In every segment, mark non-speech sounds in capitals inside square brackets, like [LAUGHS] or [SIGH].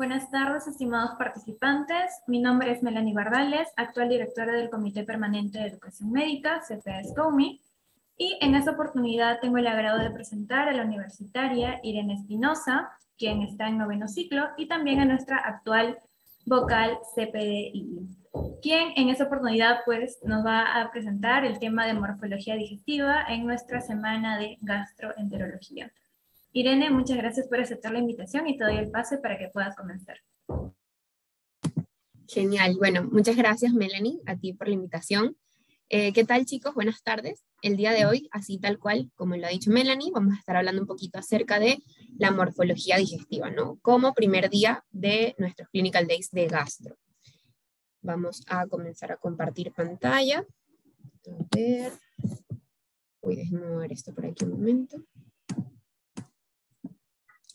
Buenas tardes, estimados participantes. Mi nombre es Melanie Bardales, actual directora del Comité Permanente de Educación Médica, CPS COMI, y en esta oportunidad tengo el agrado de presentar a la universitaria Irene Espinosa, quien está en noveno ciclo, y también a nuestra actual vocal CPDI, quien en esta oportunidad pues, nos va a presentar el tema de morfología digestiva en nuestra semana de gastroenterología. Irene, muchas gracias por aceptar la invitación y te doy el pase para que puedas comenzar. Genial. Bueno, muchas gracias, Melanie, a ti por la invitación. Eh, ¿Qué tal, chicos? Buenas tardes. El día de hoy, así tal cual, como lo ha dicho Melanie, vamos a estar hablando un poquito acerca de la morfología digestiva, ¿no? Como primer día de nuestros Clinical Days de Gastro. Vamos a comenzar a compartir pantalla. A ver. Uy, déjenme mover esto por aquí un momento.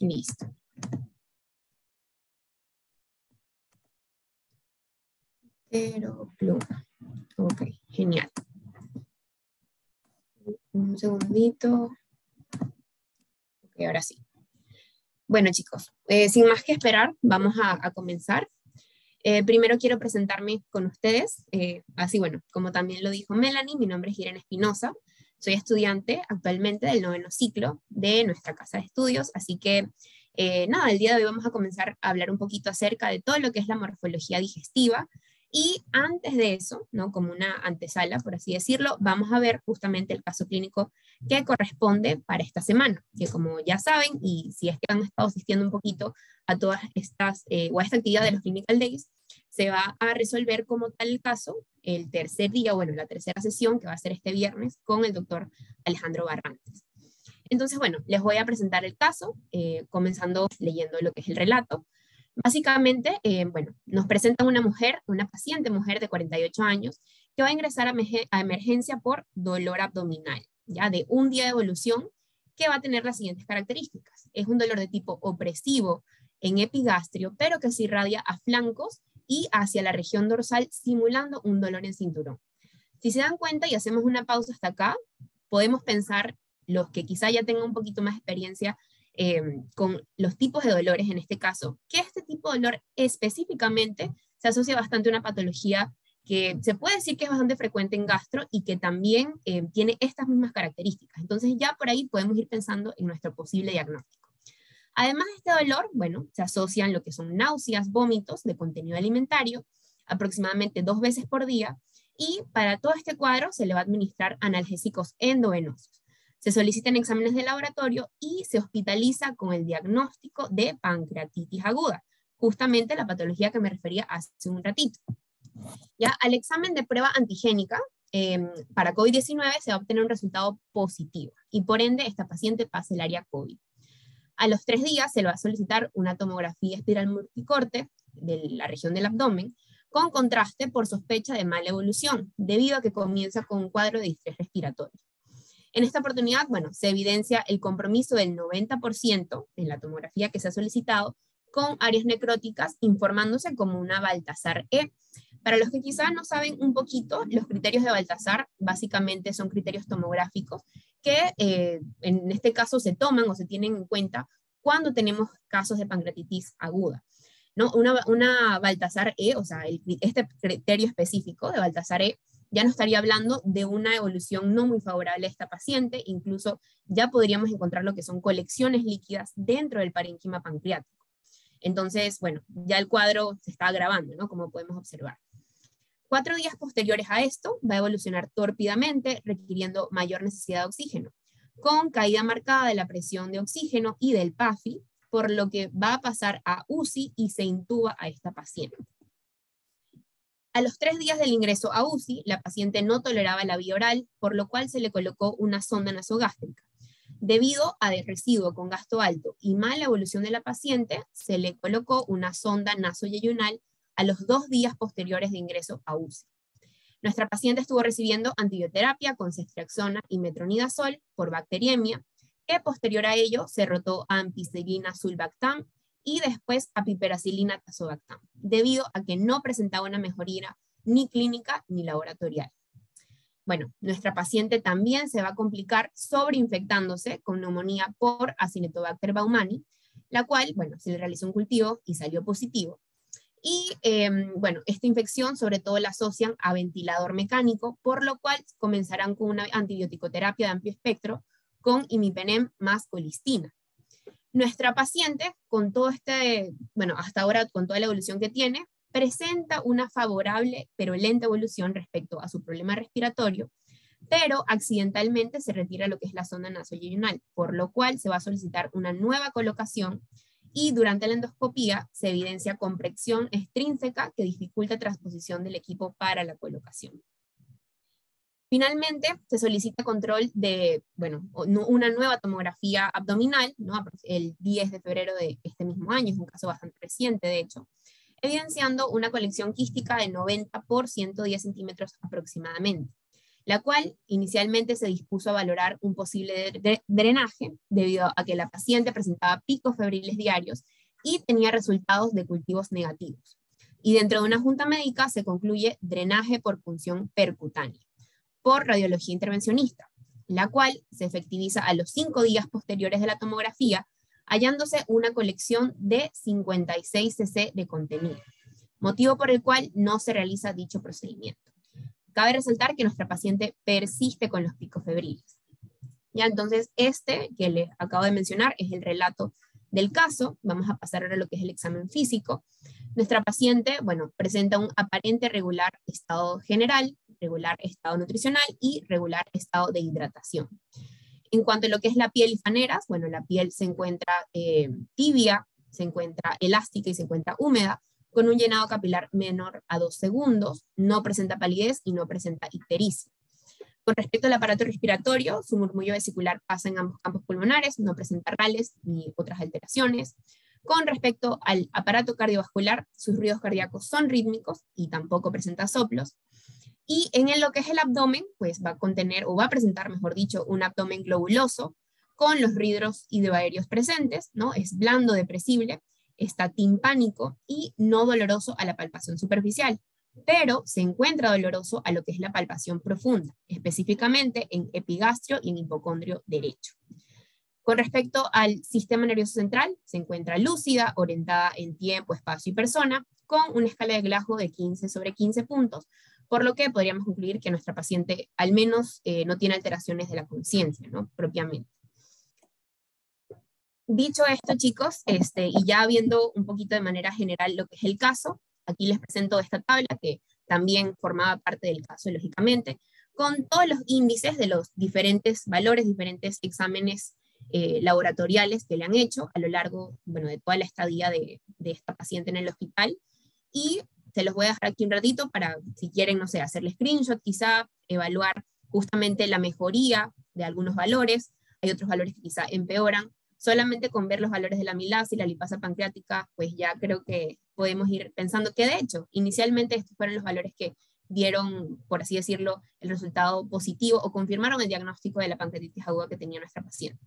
Listo. Pero pluma. Ok, genial. Un segundito. Ok, ahora sí. Bueno, chicos, eh, sin más que esperar, vamos a, comenzar. Eh, primero quiero presentarme con ustedes. Eh, así, bueno, como también lo dijo Melanie, mi nombre es Irene Espinosa. Soy estudiante actualmente del noveno ciclo de nuestra casa de estudios, así que eh, nada, el día de hoy vamos a comenzar a hablar un poquito acerca de todo lo que es la morfología digestiva. Y antes de eso, ¿no? como una antesala, por así decirlo, vamos a ver justamente el caso clínico que corresponde para esta semana, que como ya saben, y si es que han estado asistiendo un poquito a todas estas, eh, o a esta actividad de los Clinical Days, se va a resolver como tal el caso el tercer día, bueno, la tercera sesión que va a ser este viernes con el doctor Alejandro Barrantes. Entonces, bueno, les voy a presentar el caso, eh, comenzando leyendo lo que es el relato. Básicamente, eh, bueno, nos presenta una mujer, una paciente mujer de 48 años, que va a ingresar a, emergencia por dolor abdominal, ya de un día de evolución, que va a tener las siguientes características. Es un dolor de tipo opresivo en epigastrio, pero que se irradia a flancos y hacia la región dorsal simulando un dolor en cinturón. Si se dan cuenta y hacemos una pausa hasta acá, podemos pensar, los que quizá ya tengan un poquito más experiencia eh, con los tipos de dolores en este caso, que este tipo de dolor específicamente se asocia bastante a una patología que se puede decir que es bastante frecuente en gastro y que también eh, tiene estas mismas características. Entonces ya por ahí podemos ir pensando en nuestro posible diagnóstico. Además de este dolor, bueno, se asocian lo que son náuseas, vómitos de contenido alimentario, aproximadamente dos veces por día, y para todo este cuadro se le va a administrar analgésicos endovenosos. Se solicitan exámenes de laboratorio y se hospitaliza con el diagnóstico de pancreatitis aguda, justamente la patología que me refería hace un ratito. Ya al examen de prueba antigénica em, para COVID-19 se va a obtener un resultado positivo y por ende esta paciente pasa el área COVID. A los tres días se le va a solicitar una tomografía espiral multicorte de la región del abdomen con contraste por sospecha de mala evolución, debido a que comienza con un cuadro de distrés respiratorio. En esta oportunidad, bueno, se evidencia el compromiso del 90% en la tomografía que se ha solicitado con áreas necróticas, informándose como una Baltasar E. Para los que quizás no saben un poquito, los criterios de Baltasar básicamente son criterios tomográficos que eh, en este caso se toman o se tienen en cuenta cuando tenemos casos de pancreatitis aguda. ¿no? Una, Baltasar E, o sea, este criterio específico de Baltasar E, ya no estaría hablando de una evolución no muy favorable a esta paciente, incluso ya podríamos encontrar lo que son colecciones líquidas dentro del parénquima pancreático. Entonces, bueno, ya el cuadro se está agravando, ¿no? Como podemos observar. Cuatro días posteriores a esto va a evolucionar tórpidamente, requiriendo mayor necesidad de oxígeno, con caída marcada de la presión de oxígeno y del PAFI, por lo que va a pasar a UCI y se intuba a esta paciente. A los tres días del ingreso a UCI, la paciente no toleraba la vía oral, por lo cual se le colocó una sonda nasogástrica. Debido a residuo con gasto alto y mala evolución de la paciente, se le colocó una sonda nasoyeyunal a los dos días posteriores de ingreso a UCI. Nuestra paciente estuvo recibiendo antibioterapia con ceftriaxona y metronidazol por bacteriemia, que posterior a ello se rotó a ampicilina sulbactam y después a piperacilina tazobactam, debido a que no presentaba una mejoría ni clínica ni laboratorial. Bueno, nuestra paciente también se va a complicar sobreinfectándose con neumonía por Acinetobacter baumani, la cual, bueno, se le realizó un cultivo y salió positivo. Y em, bueno, esta infección sobre todo la asocian a ventilador mecánico, por lo cual comenzarán con una antibiótico-terapia de amplio espectro con imipenem más colistina. Nuestra paciente, con todo este, bueno, hasta ahora con toda la evolución que tiene, presenta una favorable pero lenta evolución respecto a su problema respiratorio, pero accidentalmente se retira lo que es la zona nasoyunal, por lo cual se va a solicitar una nueva colocación y durante la endoscopía se evidencia compresión extrínseca que dificulta transposición del equipo para la colocación. Finalmente, se solicita control de, bueno, una nueva tomografía abdominal, ¿no? el 10 de febrero de este mismo año, es un caso bastante reciente, de hecho, evidenciando una colección quística de 90 por 110 centímetros aproximadamente la cual inicialmente se dispuso a valorar un posible drenaje debido a que la paciente presentaba picos febriles diarios y tenía resultados de cultivos negativos. Y dentro de una junta médica se concluye drenaje por punción percutánea por radiología intervencionista, la cual se efectiviza a los cinco días posteriores de la tomografía, hallándose una colección de 56 cc de contenido, motivo por el cual no se realiza dicho procedimiento. Cabe resaltar que nuestra paciente persiste con los picos febriles. Ya, entonces, este que le acabo de mencionar es el relato del caso. Vamos a pasar ahora a lo que es el examen físico. Nuestra paciente, bueno, presenta un aparente regular estado general, regular estado nutricional y regular estado de hidratación. En cuanto a lo que es la piel y faneras, bueno, la piel se encuentra eh, tibia, se encuentra elástica y se encuentra húmeda, con un llenado capilar menor a 2 segundos, no presenta palidez y no presenta ictericia. Con respecto al aparato respiratorio, su murmullo vesicular pasa en ambos campos pulmonares, no presenta rales ni otras alteraciones. Con respecto al aparato cardiovascular, sus ruidos cardíacos son rítmicos y tampoco presenta soplos. Y en lo que es el abdomen, pues va a contener, o va a presentar, mejor dicho, un abdomen globuloso con los ridros aéreos presentes, ¿no? Es blando, depresible, está timpánico y no doloroso a la palpación superficial, pero se encuentra doloroso a lo que es la palpación profunda, específicamente en epigastrio y en hipocondrio derecho. Con respecto al sistema nervioso central, se encuentra lúcida, orientada en tiempo, espacio y persona, con una escala de Glasgow de 15 sobre 15 puntos, por lo que podríamos concluir que nuestra paciente al menos eh, no tiene alteraciones de la conciencia, ¿no? Propiamente. Dicho esto, chicos, este, y ya viendo un poquito de manera general lo que es el caso, aquí les presento esta tabla que también formaba parte del caso, lógicamente, con todos los índices de los diferentes valores, diferentes exámenes eh, laboratoriales que le han hecho a lo largo bueno, de toda la estadía de, de, esta paciente en el hospital. Y se los voy a dejar aquí un ratito para, si quieren, no sé, hacerle screenshot, quizá evaluar justamente la mejoría de algunos valores. Hay otros valores que quizá empeoran, solamente con ver los valores de la milasa y la lipasa pancreática, pues ya creo que podemos ir pensando que de hecho, inicialmente estos fueron los valores que dieron, por así decirlo, el resultado positivo o confirmaron el diagnóstico de la pancreatitis aguda que tenía nuestra paciente.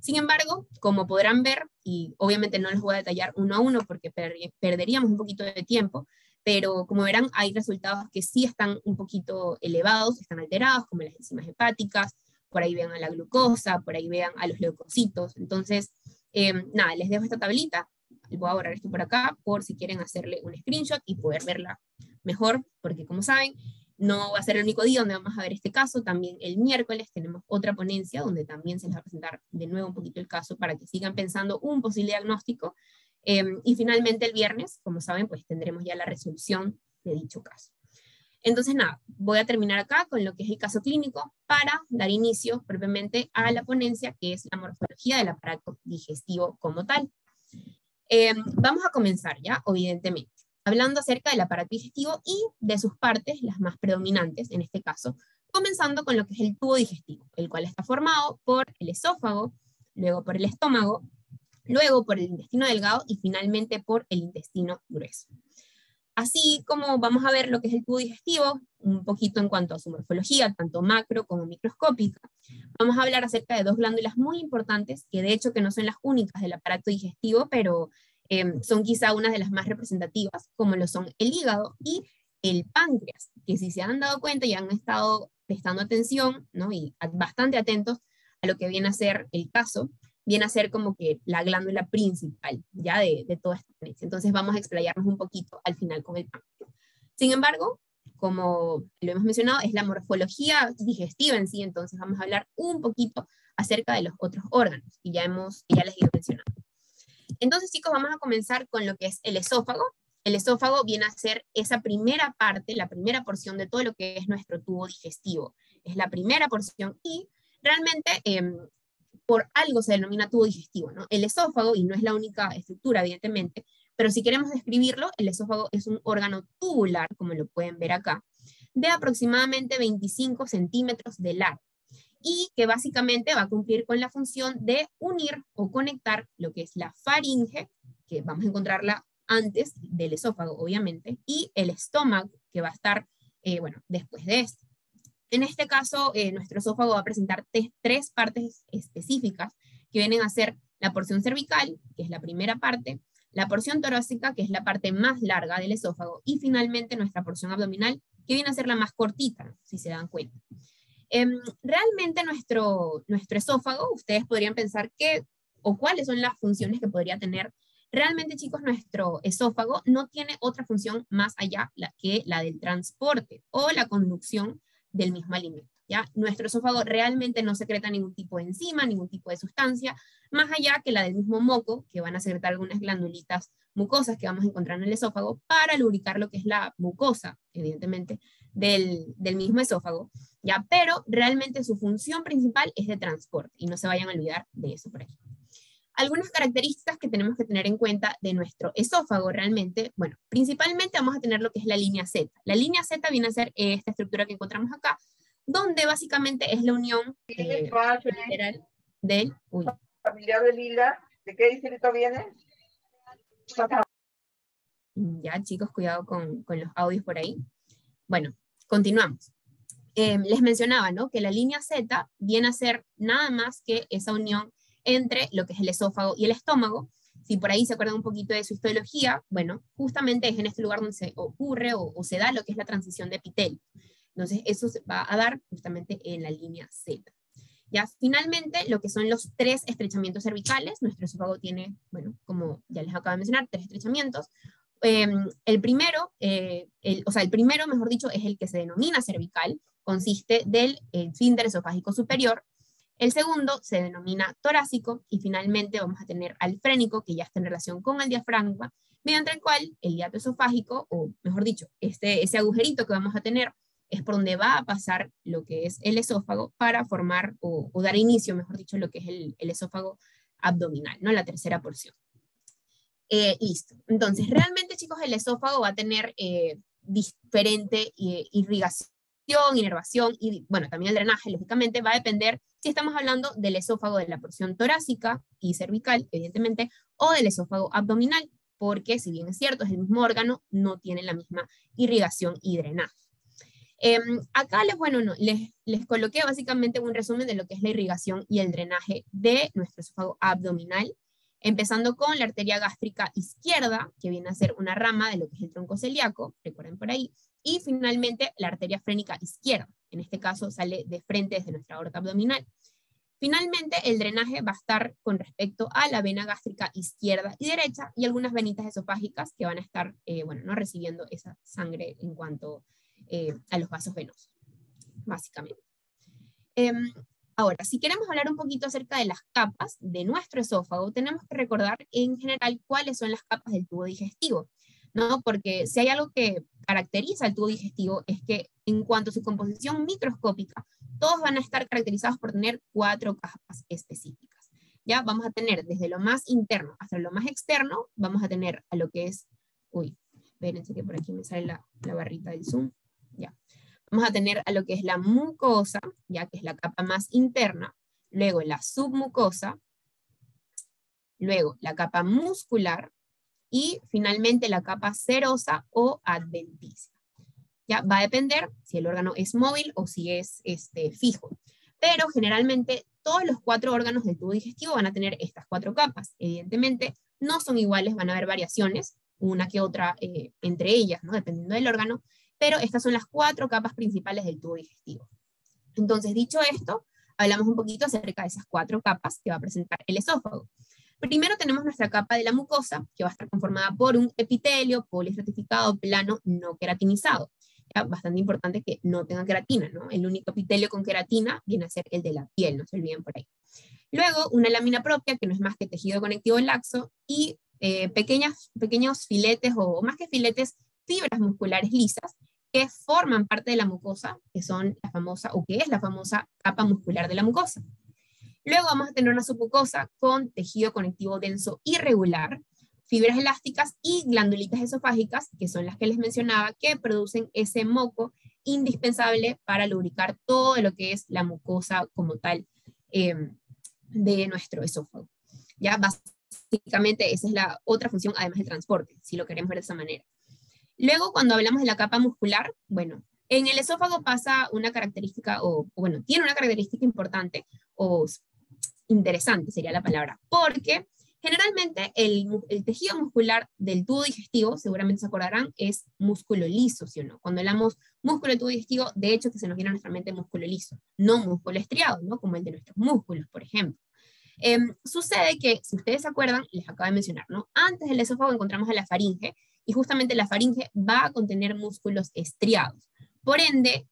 Sin embargo, como podrán ver, y obviamente no les voy a detallar uno a uno porque perderíamos un poquito de tiempo, pero como verán, hay resultados que sí están un poquito elevados, están alterados, como las enzimas hepáticas, por ahí vean a la glucosa, por ahí vean a los leucocitos. Entonces, em, nada, les dejo esta tablita, voy a borrar esto por acá por si quieren hacerle un screenshot y poder verla mejor, porque como saben, no va a ser el único día donde vamos a ver este caso, también el miércoles tenemos otra ponencia donde también se les va a presentar de nuevo un poquito el caso para que sigan pensando un posible diagnóstico. Em, y finalmente el viernes, como saben, pues tendremos ya la resolución de dicho caso. Entonces, nada, voy a terminar acá con lo que es el caso clínico para dar inicio propiamente a la ponencia, que es la morfología del aparato digestivo como tal. Em, vamos a comenzar ya, evidentemente, hablando acerca del aparato digestivo y de sus partes, las más predominantes en este caso, comenzando con lo que es el tubo digestivo, el cual está formado por el esófago, luego por el estómago, luego por el intestino delgado y finalmente por el intestino grueso. Así como vamos a ver lo que es el tubo digestivo, un poquito en cuanto a su morfología, tanto macro como microscópica, vamos a hablar acerca de dos glándulas muy importantes, que de hecho que no son las únicas del aparato digestivo, pero em, son quizá unas de las más representativas, como lo son el hígado y el páncreas, que si se han dado cuenta y han estado prestando atención, ¿no? y bastante atentos a lo que viene a ser el caso, viene a ser como que la glándula principal ya de, de toda esta Entonces vamos a explayarnos un poquito al final con el páncreas. Sin embargo, como lo hemos mencionado, es la morfología digestiva en sí, entonces vamos a hablar un poquito acerca de los otros órganos, y ya, hemos, ya les he mencionado. Entonces, chicos, vamos a comenzar con lo que es el esófago. El esófago viene a ser esa primera parte, la primera porción de todo lo que es nuestro tubo digestivo. Es la primera porción y realmente em, por algo se denomina tubo digestivo, ¿no? El esófago, y no es la única estructura, evidentemente, pero si queremos describirlo, el esófago es un órgano tubular, como lo pueden ver acá, de aproximadamente 25 centímetros de largo y que básicamente va a cumplir con la función de unir o conectar lo que es la faringe, que vamos a encontrarla antes del esófago, obviamente, y el estómago, que va a estar, eh, bueno, después de esto. En este caso, eh, nuestro esófago va a presentar tres partes específicas que vienen a ser la porción cervical, que es la primera parte, la porción torácica, que es la parte más larga del esófago, y finalmente nuestra porción abdominal, que viene a ser la más cortita, si se dan cuenta. Em, realmente nuestro, nuestro esófago, ustedes podrían pensar qué o cuáles son las funciones que podría tener. Realmente, chicos, nuestro esófago no tiene otra función más allá que la del transporte o la conducción del mismo alimento. ¿ya? Nuestro esófago realmente no secreta ningún tipo de enzima, ningún tipo de sustancia, más allá que la del mismo moco, que van a secretar algunas glandulitas mucosas que vamos a encontrar en el esófago para lubricar lo que es la mucosa, evidentemente, del, del mismo esófago, ¿ya? Pero realmente su función principal es de transporte y no se vayan a olvidar de eso por aquí. Algunas características que tenemos que tener en cuenta de nuestro esófago realmente, bueno, principalmente vamos a tener lo que es la línea Z. La línea Z viene a ser esta estructura que encontramos acá, donde básicamente es la unión eh, del... Uy. Familiar de Lila, ¿de qué distrito viene? Ya, chicos, cuidado con, con los audios por ahí. Bueno, continuamos. Eh, les mencionaba, ¿no? Que la línea Z viene a ser nada más que esa unión entre lo que es el esófago y el estómago. Si por ahí se acuerdan un poquito de su histología, bueno, justamente es en este lugar donde se ocurre o, se da lo que es la transición de epitelio. Entonces, eso se va a dar justamente en la línea Z. Ya, finalmente, lo que son los tres estrechamientos cervicales, nuestro esófago tiene, bueno, como ya les acabo de mencionar, tres estrechamientos. Em, el primero, eh, o sea, el primero, mejor dicho, es el que se denomina cervical, consiste del esfínter esofágico superior. El segundo se denomina torácico y finalmente vamos a tener al frénico, que ya está en relación con el diafragma, mediante el cual el hiato esofágico, o mejor dicho, este, ese agujerito que vamos a tener es por donde va a pasar lo que es el esófago para formar o, dar inicio, mejor dicho, lo que es el, el esófago abdominal, ¿no? La tercera porción. Eh, listo. Entonces, realmente, chicos, el esófago va a tener eh, diferente eh, irrigación, inervación y, bueno, también el drenaje, lógicamente, va a depender si estamos hablando del esófago de la porción torácica y cervical, evidentemente, o del esófago abdominal, porque si bien es cierto, es el mismo órgano, no tiene la misma irrigación y drenaje. Em, acá les, bueno, no, les, les coloqué básicamente un resumen de lo que es la irrigación y el drenaje de nuestro esófago abdominal empezando con la arteria gástrica izquierda, que viene a ser una rama de lo que es el tronco celíaco, recuerden por ahí, y finalmente la arteria frénica izquierda, en este caso sale de frente desde nuestra aorta abdominal. Finalmente, el drenaje va a estar con respecto a la vena gástrica izquierda y derecha y algunas venitas esofágicas que van a estar, eh, bueno, no recibiendo esa sangre en cuanto eh, a los vasos venosos, básicamente. Em, Ahora, si queremos hablar un poquito acerca de las capas de nuestro esófago, tenemos que recordar en general cuáles son las capas del tubo digestivo, ¿no? Porque si hay algo que caracteriza al tubo digestivo es que en cuanto a su composición microscópica, todos van a estar caracterizados por tener cuatro capas específicas. Ya vamos a tener desde lo más interno hasta lo más externo, vamos a tener a lo que es, uy, espérense que por aquí me sale la, la barrita del zoom, ya vamos a tener a lo que es la mucosa, ya que es la capa más interna, luego la submucosa, luego la capa muscular y finalmente la capa serosa o adventicia. Ya va a depender si el órgano es móvil o si es este, fijo. Pero generalmente todos los cuatro órganos del tubo digestivo van a tener estas cuatro capas. Evidentemente no son iguales, van a haber variaciones, una que otra eh, entre ellas, ¿no? dependiendo del órgano, pero estas son las cuatro capas principales del tubo digestivo. Entonces, dicho esto, hablamos un poquito acerca de esas cuatro capas que va a presentar el esófago. Primero tenemos nuestra capa de la mucosa, que va a estar conformada por un epitelio poliestratificado plano no queratinizado. Bastante importante que no tenga queratina, ¿no? El único epitelio con queratina viene a ser el de la piel, no se olviden por ahí. Luego, una lámina propia, que no es más que tejido conectivo laxo, y eh, pequeñas, pequeños filetes, o más que filetes, fibras musculares lisas, que forman parte de la mucosa, que son la famosa, o que es la famosa capa muscular de la mucosa. Luego vamos a tener una submucosa con tejido conectivo denso irregular, fibras elásticas y glandulitas esofágicas, que son las que les mencionaba, que producen ese moco indispensable para lubricar todo lo que es la mucosa como tal em, de nuestro esófago. Ya básicamente esa es la otra función, además del transporte, si lo queremos ver de esa manera. Luego, cuando hablamos de la capa muscular, bueno, en el esófago pasa una característica, o, bueno, tiene una característica importante, o interesante sería la palabra, porque generalmente el, tejido muscular del tubo digestivo, seguramente se acordarán, es músculo liso, ¿sí o no? Cuando hablamos músculo tubo digestivo, de hecho que se nos viene a nuestra mente músculo liso, no músculo estriado, ¿no? Como el de nuestros músculos, por ejemplo. Em, sucede que, si ustedes se acuerdan, les acabo de mencionar, ¿no? Antes del esófago encontramos a la faringe, y justamente la faringe va a contener músculos estriados. Por ende,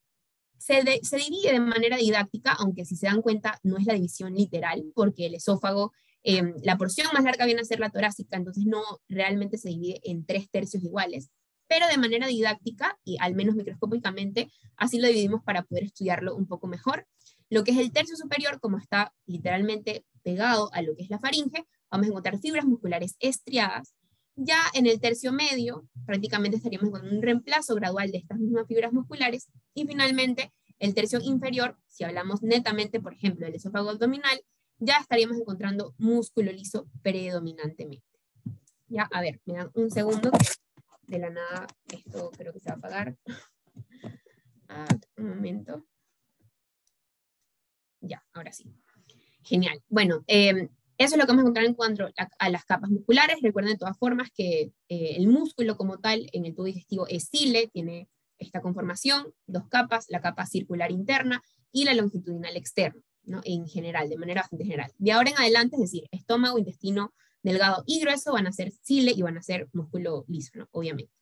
se, divide de manera didáctica, aunque si se dan cuenta no es la división literal, porque el esófago, em, la porción más larga viene a ser la torácica, entonces no realmente se divide en tres tercios iguales, pero de manera didáctica y al menos microscópicamente, así lo dividimos para poder estudiarlo un poco mejor. Lo que es el tercio superior, como está literalmente pegado a lo que es la faringe, vamos a encontrar fibras musculares estriadas. Ya en el tercio medio, prácticamente estaríamos con un reemplazo gradual de estas mismas fibras musculares. Y finalmente, el tercio inferior, si hablamos netamente, por ejemplo, del esófago abdominal, ya estaríamos encontrando músculo liso predominantemente. Ya, a ver, me dan un segundo, de la nada esto creo que se va a apagar. Ah, un momento. Ya, ahora sí. Genial. Bueno, em, eso es lo que vamos a encontrar en cuanto a, las capas musculares. Recuerden de todas formas que eh, el músculo como tal en el tubo digestivo es cile, tiene esta conformación, dos capas, la capa circular interna y la longitudinal externa, ¿no? en general, de manera general. De ahora en adelante, es decir, estómago, intestino delgado y grueso van a ser cile y van a ser músculo liso, ¿no? obviamente.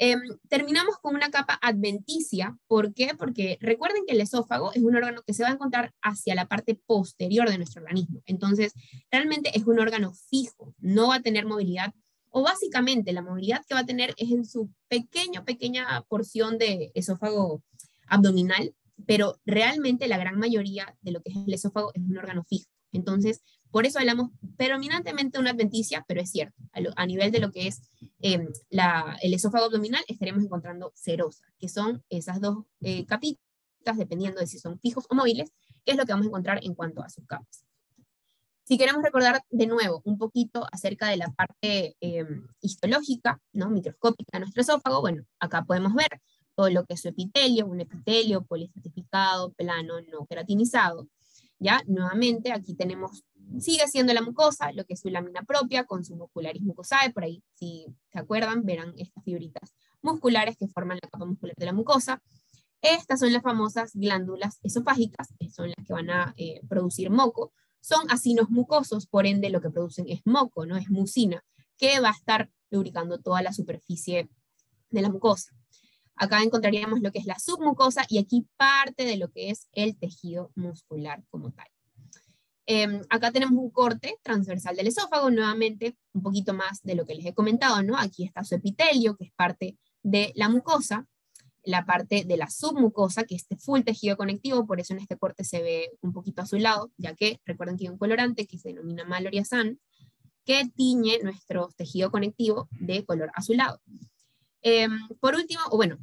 Em, terminamos con una capa adventicia. ¿Por qué? Porque recuerden que el esófago es un órgano que se va a encontrar hacia la parte posterior de nuestro organismo. Entonces, realmente es un órgano fijo, no va a tener movilidad. O básicamente la movilidad que va a tener es en su pequeño, pequeña porción de esófago abdominal, pero realmente la gran mayoría de lo que es el esófago es un órgano fijo. Entonces, por eso hablamos predominantemente de una adventicia, pero es cierto, a, nivel de lo que es em, el esófago abdominal, estaremos encontrando serosa, que son esas dos eh, capitas, dependiendo de si son fijos o móviles, que es lo que vamos a encontrar en cuanto a sus capas. Si queremos recordar de nuevo un poquito acerca de la parte em, histológica, ¿no? microscópica de nuestro esófago, bueno, acá podemos ver todo lo que es su epitelio, un epitelio poliestratificado, plano, no queratinizado. Ya, nuevamente, aquí tenemos sigue siendo la mucosa, lo que es su lámina propia, con su muscularis mucosae, por ahí, si se acuerdan, verán estas fibritas musculares que forman la capa muscular de la mucosa. Estas son las famosas glándulas esofágicas, que son las que van a eh, producir moco. Son acinos mucosos, por ende lo que producen es moco, no es mucina, que va a estar lubricando toda la superficie de la mucosa. Acá encontraríamos lo que es la submucosa y aquí parte de lo que es el tejido muscular como tal. Em, acá tenemos un corte transversal del esófago, nuevamente un poquito más de lo que les he comentado, ¿no? Aquí está su epitelio, que es parte de la mucosa, la parte de la submucosa, que es este full tejido conectivo, por eso en este corte se ve un poquito azulado, ya que recuerden que hay un colorante que se denomina maloriazán, que tiñe nuestro tejido conectivo de color azulado. Em, por último, o bueno,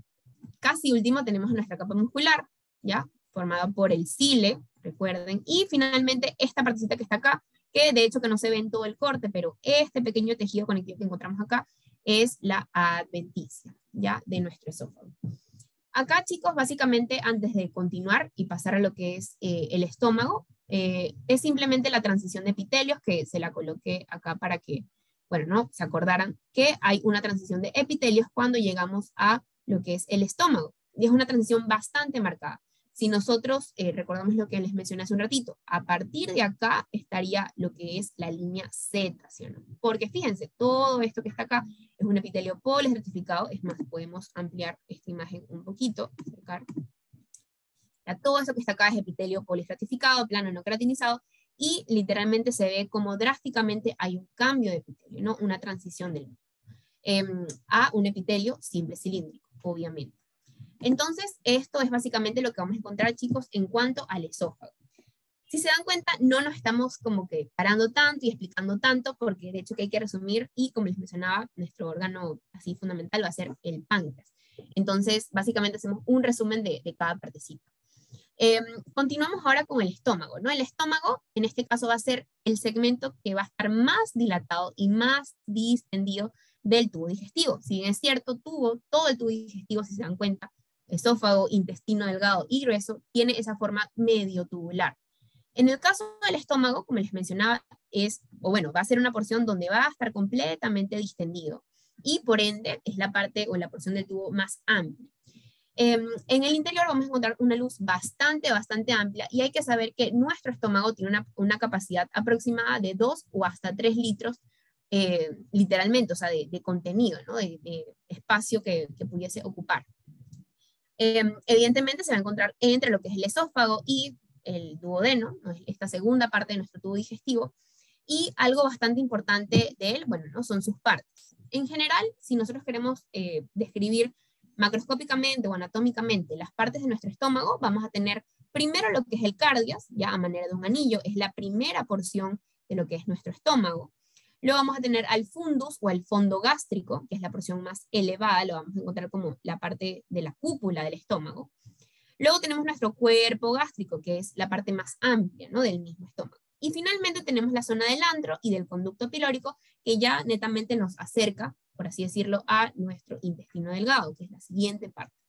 casi último, tenemos nuestra capa muscular, ¿ya? Formada por el cile, recuerden. Y finalmente esta partecita que está acá, que de hecho que no se ve en todo el corte, pero este pequeño tejido conectivo que encontramos acá es la adventicia, ¿ya? De nuestro esófago. Acá, chicos, básicamente antes de continuar y pasar a lo que es eh, el estómago, eh, es simplemente la transición de epitelios que se la coloqué acá para que, bueno, ¿no? Se acordaran que hay una transición de epitelios cuando llegamos a lo que es el estómago. Y es una transición bastante marcada. Si nosotros eh, recordamos lo que les mencioné hace un ratito, a partir de acá estaría lo que es la línea Z, ¿sí? Porque fíjense, todo esto que está acá es un epitelio poliestratificado, es más, podemos ampliar esta imagen un poquito, acercar. Ya, todo eso que está acá es epitelio poliestratificado, plano no queratinizado, y literalmente se ve como drásticamente hay un cambio de epitelio, ¿no? Una transición del eh, a un epitelio simple cilíndrico, obviamente. Entonces, esto es básicamente lo que vamos a encontrar, chicos, en cuanto al esófago. Si se dan cuenta, no nos estamos como que parando tanto y explicando tanto, porque de hecho que hay que resumir, y como les mencionaba, nuestro órgano así fundamental va a ser el páncreas. Entonces, básicamente hacemos un resumen de, cada partecita. Em, continuamos ahora con el estómago, ¿no? El estómago, en este caso, va a ser el segmento que va a estar más dilatado y más distendido del tubo digestivo. Si bien es cierto, todo el tubo digestivo, si se dan cuenta, esófago, intestino delgado y grueso, tiene esa forma medio tubular. En el caso del estómago, como les mencionaba, es, o bueno, va a ser una porción donde va a estar completamente distendido y por ende es la parte o la porción del tubo más amplia. Em, en el interior vamos a encontrar una luz bastante, bastante amplia y hay que saber que nuestro estómago tiene una, capacidad aproximada de 2 o hasta 3 litros, eh, literalmente, o sea, de, contenido, ¿no? de, espacio que, que pudiese ocupar. Em, evidentemente se va a encontrar entre lo que es el esófago y el duodeno, esta segunda parte de nuestro tubo digestivo, y algo bastante importante de él, bueno, ¿no? son sus partes. En general, si nosotros queremos eh, describir macroscópicamente o anatómicamente las partes de nuestro estómago, vamos a tener primero lo que es el cardias, ya a manera de un anillo, es la primera porción de lo que es nuestro estómago. Luego vamos a tener al fundus o al fondo gástrico, que es la porción más elevada, lo vamos a encontrar como la parte de la cúpula del estómago. Luego tenemos nuestro cuerpo gástrico, que es la parte más amplia ¿no? del mismo estómago. Y finalmente tenemos la zona del andro y del conducto pilórico, que ya netamente nos acerca, por así decirlo, a nuestro intestino delgado, que es la siguiente parte.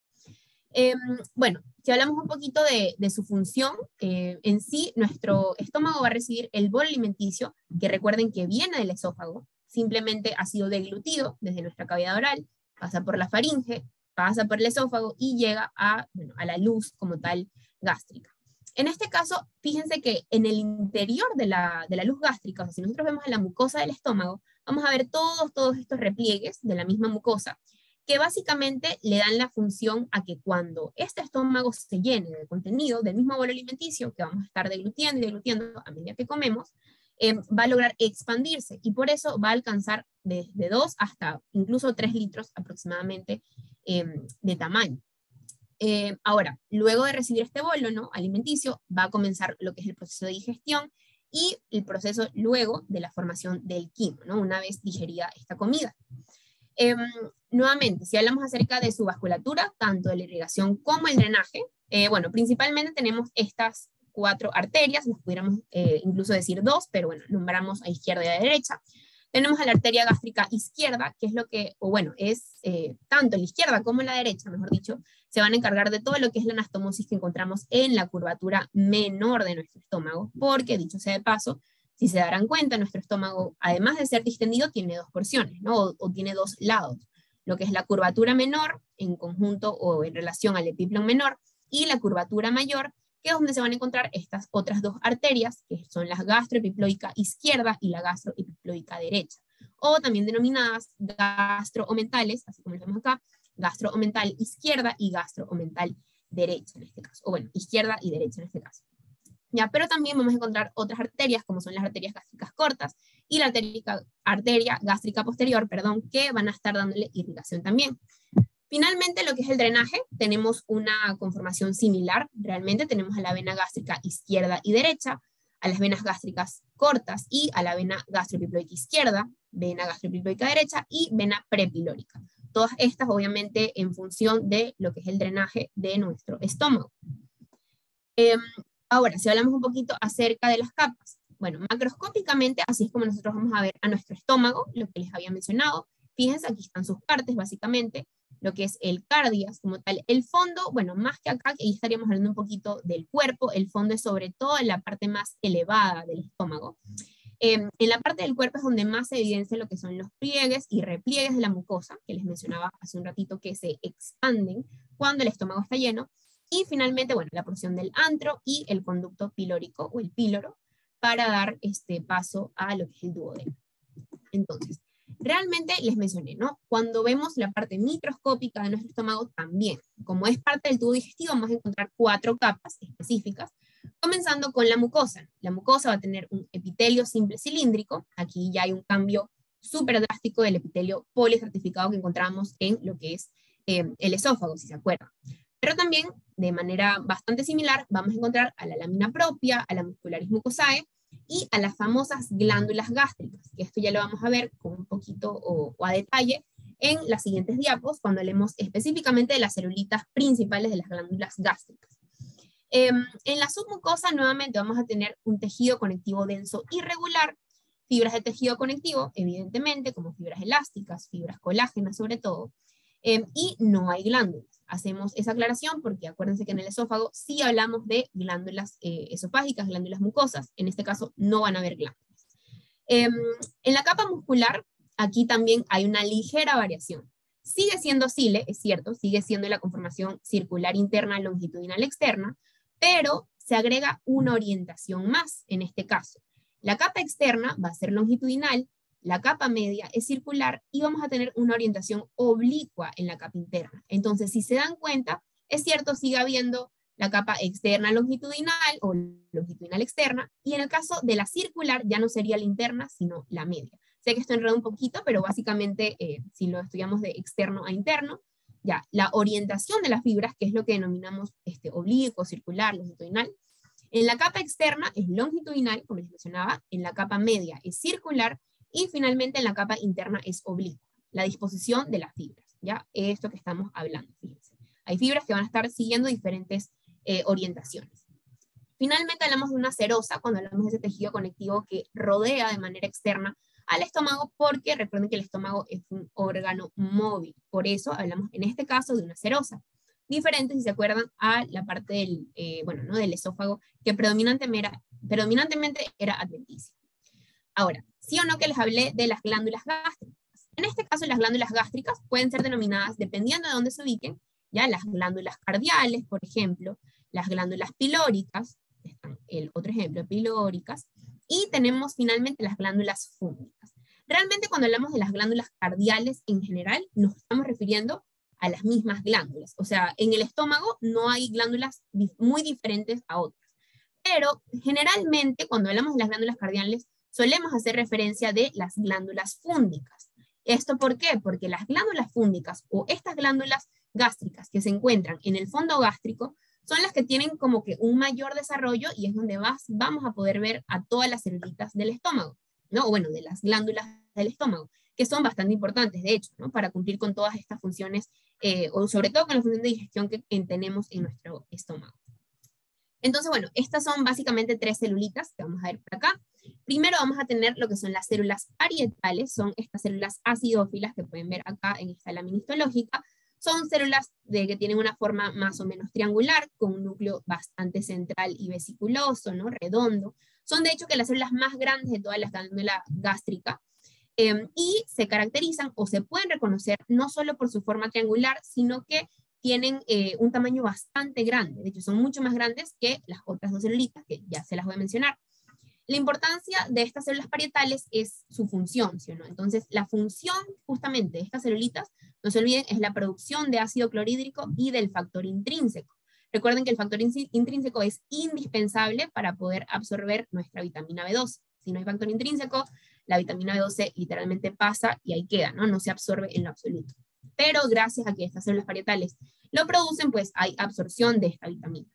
Em, bueno, si hablamos un poquito de, su función, eh, en sí nuestro estómago va a recibir el bol alimenticio, que recuerden que viene del esófago, simplemente ha sido deglutido desde nuestra cavidad oral, pasa por la faringe, pasa por el esófago y llega a, a la luz como tal gástrica. En este caso, fíjense que en el interior de la, de la luz gástrica, o sea, si nosotros vemos en la mucosa del estómago, vamos a ver todos, todos estos repliegues de la misma mucosa, que básicamente le dan la función a que cuando este estómago se llene de contenido del mismo bolo alimenticio que vamos a estar deglutiendo y deglutiendo a medida que comemos, eh, va a lograr expandirse y por eso va a alcanzar desde 2 hasta incluso 3 litros aproximadamente em, de tamaño. Eh, ahora, luego de recibir este bolo ¿no? alimenticio, va a comenzar lo que es el proceso de digestión y el proceso luego de la formación del quimo, ¿no? una vez digerida esta comida. Em, nuevamente, si hablamos acerca de su vasculatura, tanto de la irrigación como el drenaje, eh, bueno, principalmente tenemos estas cuatro arterias, nos pudiéramos eh, incluso decir dos, pero bueno, nombramos a izquierda y a derecha. Tenemos a la arteria gástrica izquierda, que es lo que, o bueno, es eh, tanto la izquierda como la derecha, mejor dicho, se van a encargar de todo lo que es la anastomosis que encontramos en la curvatura menor de nuestro estómago, porque dicho sea de paso, si se darán cuenta, nuestro estómago, además de ser distendido, tiene dos porciones, ¿no? O, tiene dos lados, lo que es la curvatura menor en conjunto o en relación al epiplón menor, y la curvatura mayor, que es donde se van a encontrar estas otras dos arterias, que son la gastroepiploica izquierda y la gastroepiploica derecha, o también denominadas gastroomentales, así como lo vemos acá, gastroomental izquierda y gastroomental derecha en este caso, o bueno, izquierda y derecha en este caso. Pero también vamos a encontrar otras arterias, como son las arterias gástricas cortas y la arteria, arteria gástrica posterior, perdón, que van a estar dándole irrigación también. Finalmente, lo que es el drenaje, tenemos una conformación similar. Realmente tenemos a la vena gástrica izquierda y derecha, a las venas gástricas cortas y a la vena gastropiploica izquierda, vena gastropiploica derecha y vena prepilórica. Todas estas, obviamente, en función de lo que es el drenaje de nuestro estómago. Em, Ahora, si hablamos un poquito acerca de las capas, bueno, macroscópicamente, así es como nosotros vamos a ver a nuestro estómago, lo que les había mencionado. Fíjense, aquí están sus partes, básicamente, lo que es el cardias como tal. El fondo, bueno, más que acá, ahí estaríamos hablando un poquito del cuerpo, el fondo es sobre todo en la parte más elevada del estómago. Em, en la parte del cuerpo es donde más se evidencia lo que son los pliegues y repliegues de la mucosa, que les mencionaba hace un ratito que se expanden cuando el estómago está lleno, Y finalmente, bueno, la porción del antro y el conducto pilórico o el píloro para dar este paso a lo que es el duodeno. Entonces, realmente les mencioné, ¿no? Cuando vemos la parte microscópica de nuestro estómago también, como es parte del tubo digestivo, vamos a encontrar cuatro capas específicas, comenzando con la mucosa. La mucosa va a tener un epitelio simple cilíndrico, aquí ya hay un cambio súper drástico del epitelio polistratificado que encontramos en lo que es eh, el esófago, si se acuerdan. Pero también, de manera bastante similar, vamos a encontrar a la lámina propia, a la muscularis mucosae y a las famosas glándulas gástricas, que esto ya lo vamos a ver con un poquito o, a detalle en las siguientes diapos, cuando hablemos específicamente de las celulitas principales de las glándulas gástricas. Em, en la submucosa, nuevamente, vamos a tener un tejido conectivo denso irregular, fibras de tejido conectivo, evidentemente, como fibras elásticas, fibras colágenas sobre todo, em, y no hay glándulas hacemos esa aclaración porque acuérdense que en el esófago sí hablamos de glándulas eh, esofágicas, glándulas mucosas. En este caso no van a haber glándulas. Em, en la capa muscular, aquí también hay una ligera variación. Sigue siendo cile, es cierto, sigue siendo la conformación circular interna longitudinal externa, pero se agrega una orientación más en este caso. La capa externa va a ser longitudinal la capa media es circular y vamos a tener una orientación oblicua en la capa interna. Entonces, si se dan cuenta, es cierto, sigue habiendo la capa externa longitudinal o longitudinal externa, y en el caso de la circular ya no sería la interna, sino la media. Sé que esto enreda un poquito, pero básicamente, eh, si lo estudiamos de externo a interno, ya, la orientación de las fibras, que es lo que denominamos este, oblicuo, circular, longitudinal, en la capa externa es longitudinal, como les mencionaba, en la capa media es circular, y finalmente en la capa interna es oblicua, la disposición de las fibras, ¿ya? Esto que estamos hablando, fíjense. Hay fibras que van a estar siguiendo diferentes eh, orientaciones. Finalmente hablamos de una serosa cuando hablamos de ese tejido conectivo que rodea de manera externa al estómago, porque recuerden que el estómago es un órgano móvil. Por eso hablamos en este caso de una serosa. Diferente, si se acuerdan, a la parte del, eh, bueno, ¿no? del esófago, que predominantemente era, predominantemente era adventicia. Ahora, sí o no que les hablé de las glándulas gástricas. En este caso, las glándulas gástricas pueden ser denominadas, dependiendo de dónde se ubiquen, ya las glándulas cardiales, por ejemplo, las glándulas pilóricas, el otro ejemplo, pilóricas, y tenemos finalmente las glándulas fúngicas. Realmente cuando hablamos de las glándulas cardiales en general, nos estamos refiriendo a las mismas glándulas. O sea, en el estómago no hay glándulas muy diferentes a otras. Pero generalmente cuando hablamos de las glándulas cardiales, solemos hacer referencia de las glándulas fúndicas. ¿Esto por qué? Porque las glándulas fúndicas o estas glándulas gástricas que se encuentran en el fondo gástrico son las que tienen como que un mayor desarrollo y es donde vas, vamos a poder ver a todas las celulitas del estómago, ¿no? O bueno, de las glándulas del estómago, que son bastante importantes, de hecho, ¿no? Para cumplir con todas estas funciones, eh, o sobre todo con la función de digestión que tenemos en nuestro estómago. Entonces, bueno, estas son básicamente tres celulitas que vamos a ver por acá. Primero vamos a tener lo que son las células parietales, son estas células acidófilas que pueden ver acá en esta lámina histológica. Son células de, que tienen una forma más o menos triangular, con un núcleo bastante central y vesiculoso, ¿no? redondo. Son de hecho que las células más grandes de toda la glándula gástrica. Em, y se caracterizan o se pueden reconocer no solo por su forma triangular, sino que tienen eh, un tamaño bastante grande. De hecho, son mucho más grandes que las otras dos celulitas, que ya se las voy a mencionar. La importancia de estas células parietales es su función, ¿sí o no? Entonces, la función justamente de estas celulitas, no se olviden, es la producción de ácido clorhídrico y del factor intrínseco. Recuerden que el factor intrínseco es indispensable para poder absorber nuestra vitamina B12. Si no hay factor intrínseco, la vitamina B12 literalmente pasa y ahí queda, ¿no? No se absorbe en lo absoluto. Pero gracias a que estas células parietales lo producen, pues hay absorción de esta vitamina.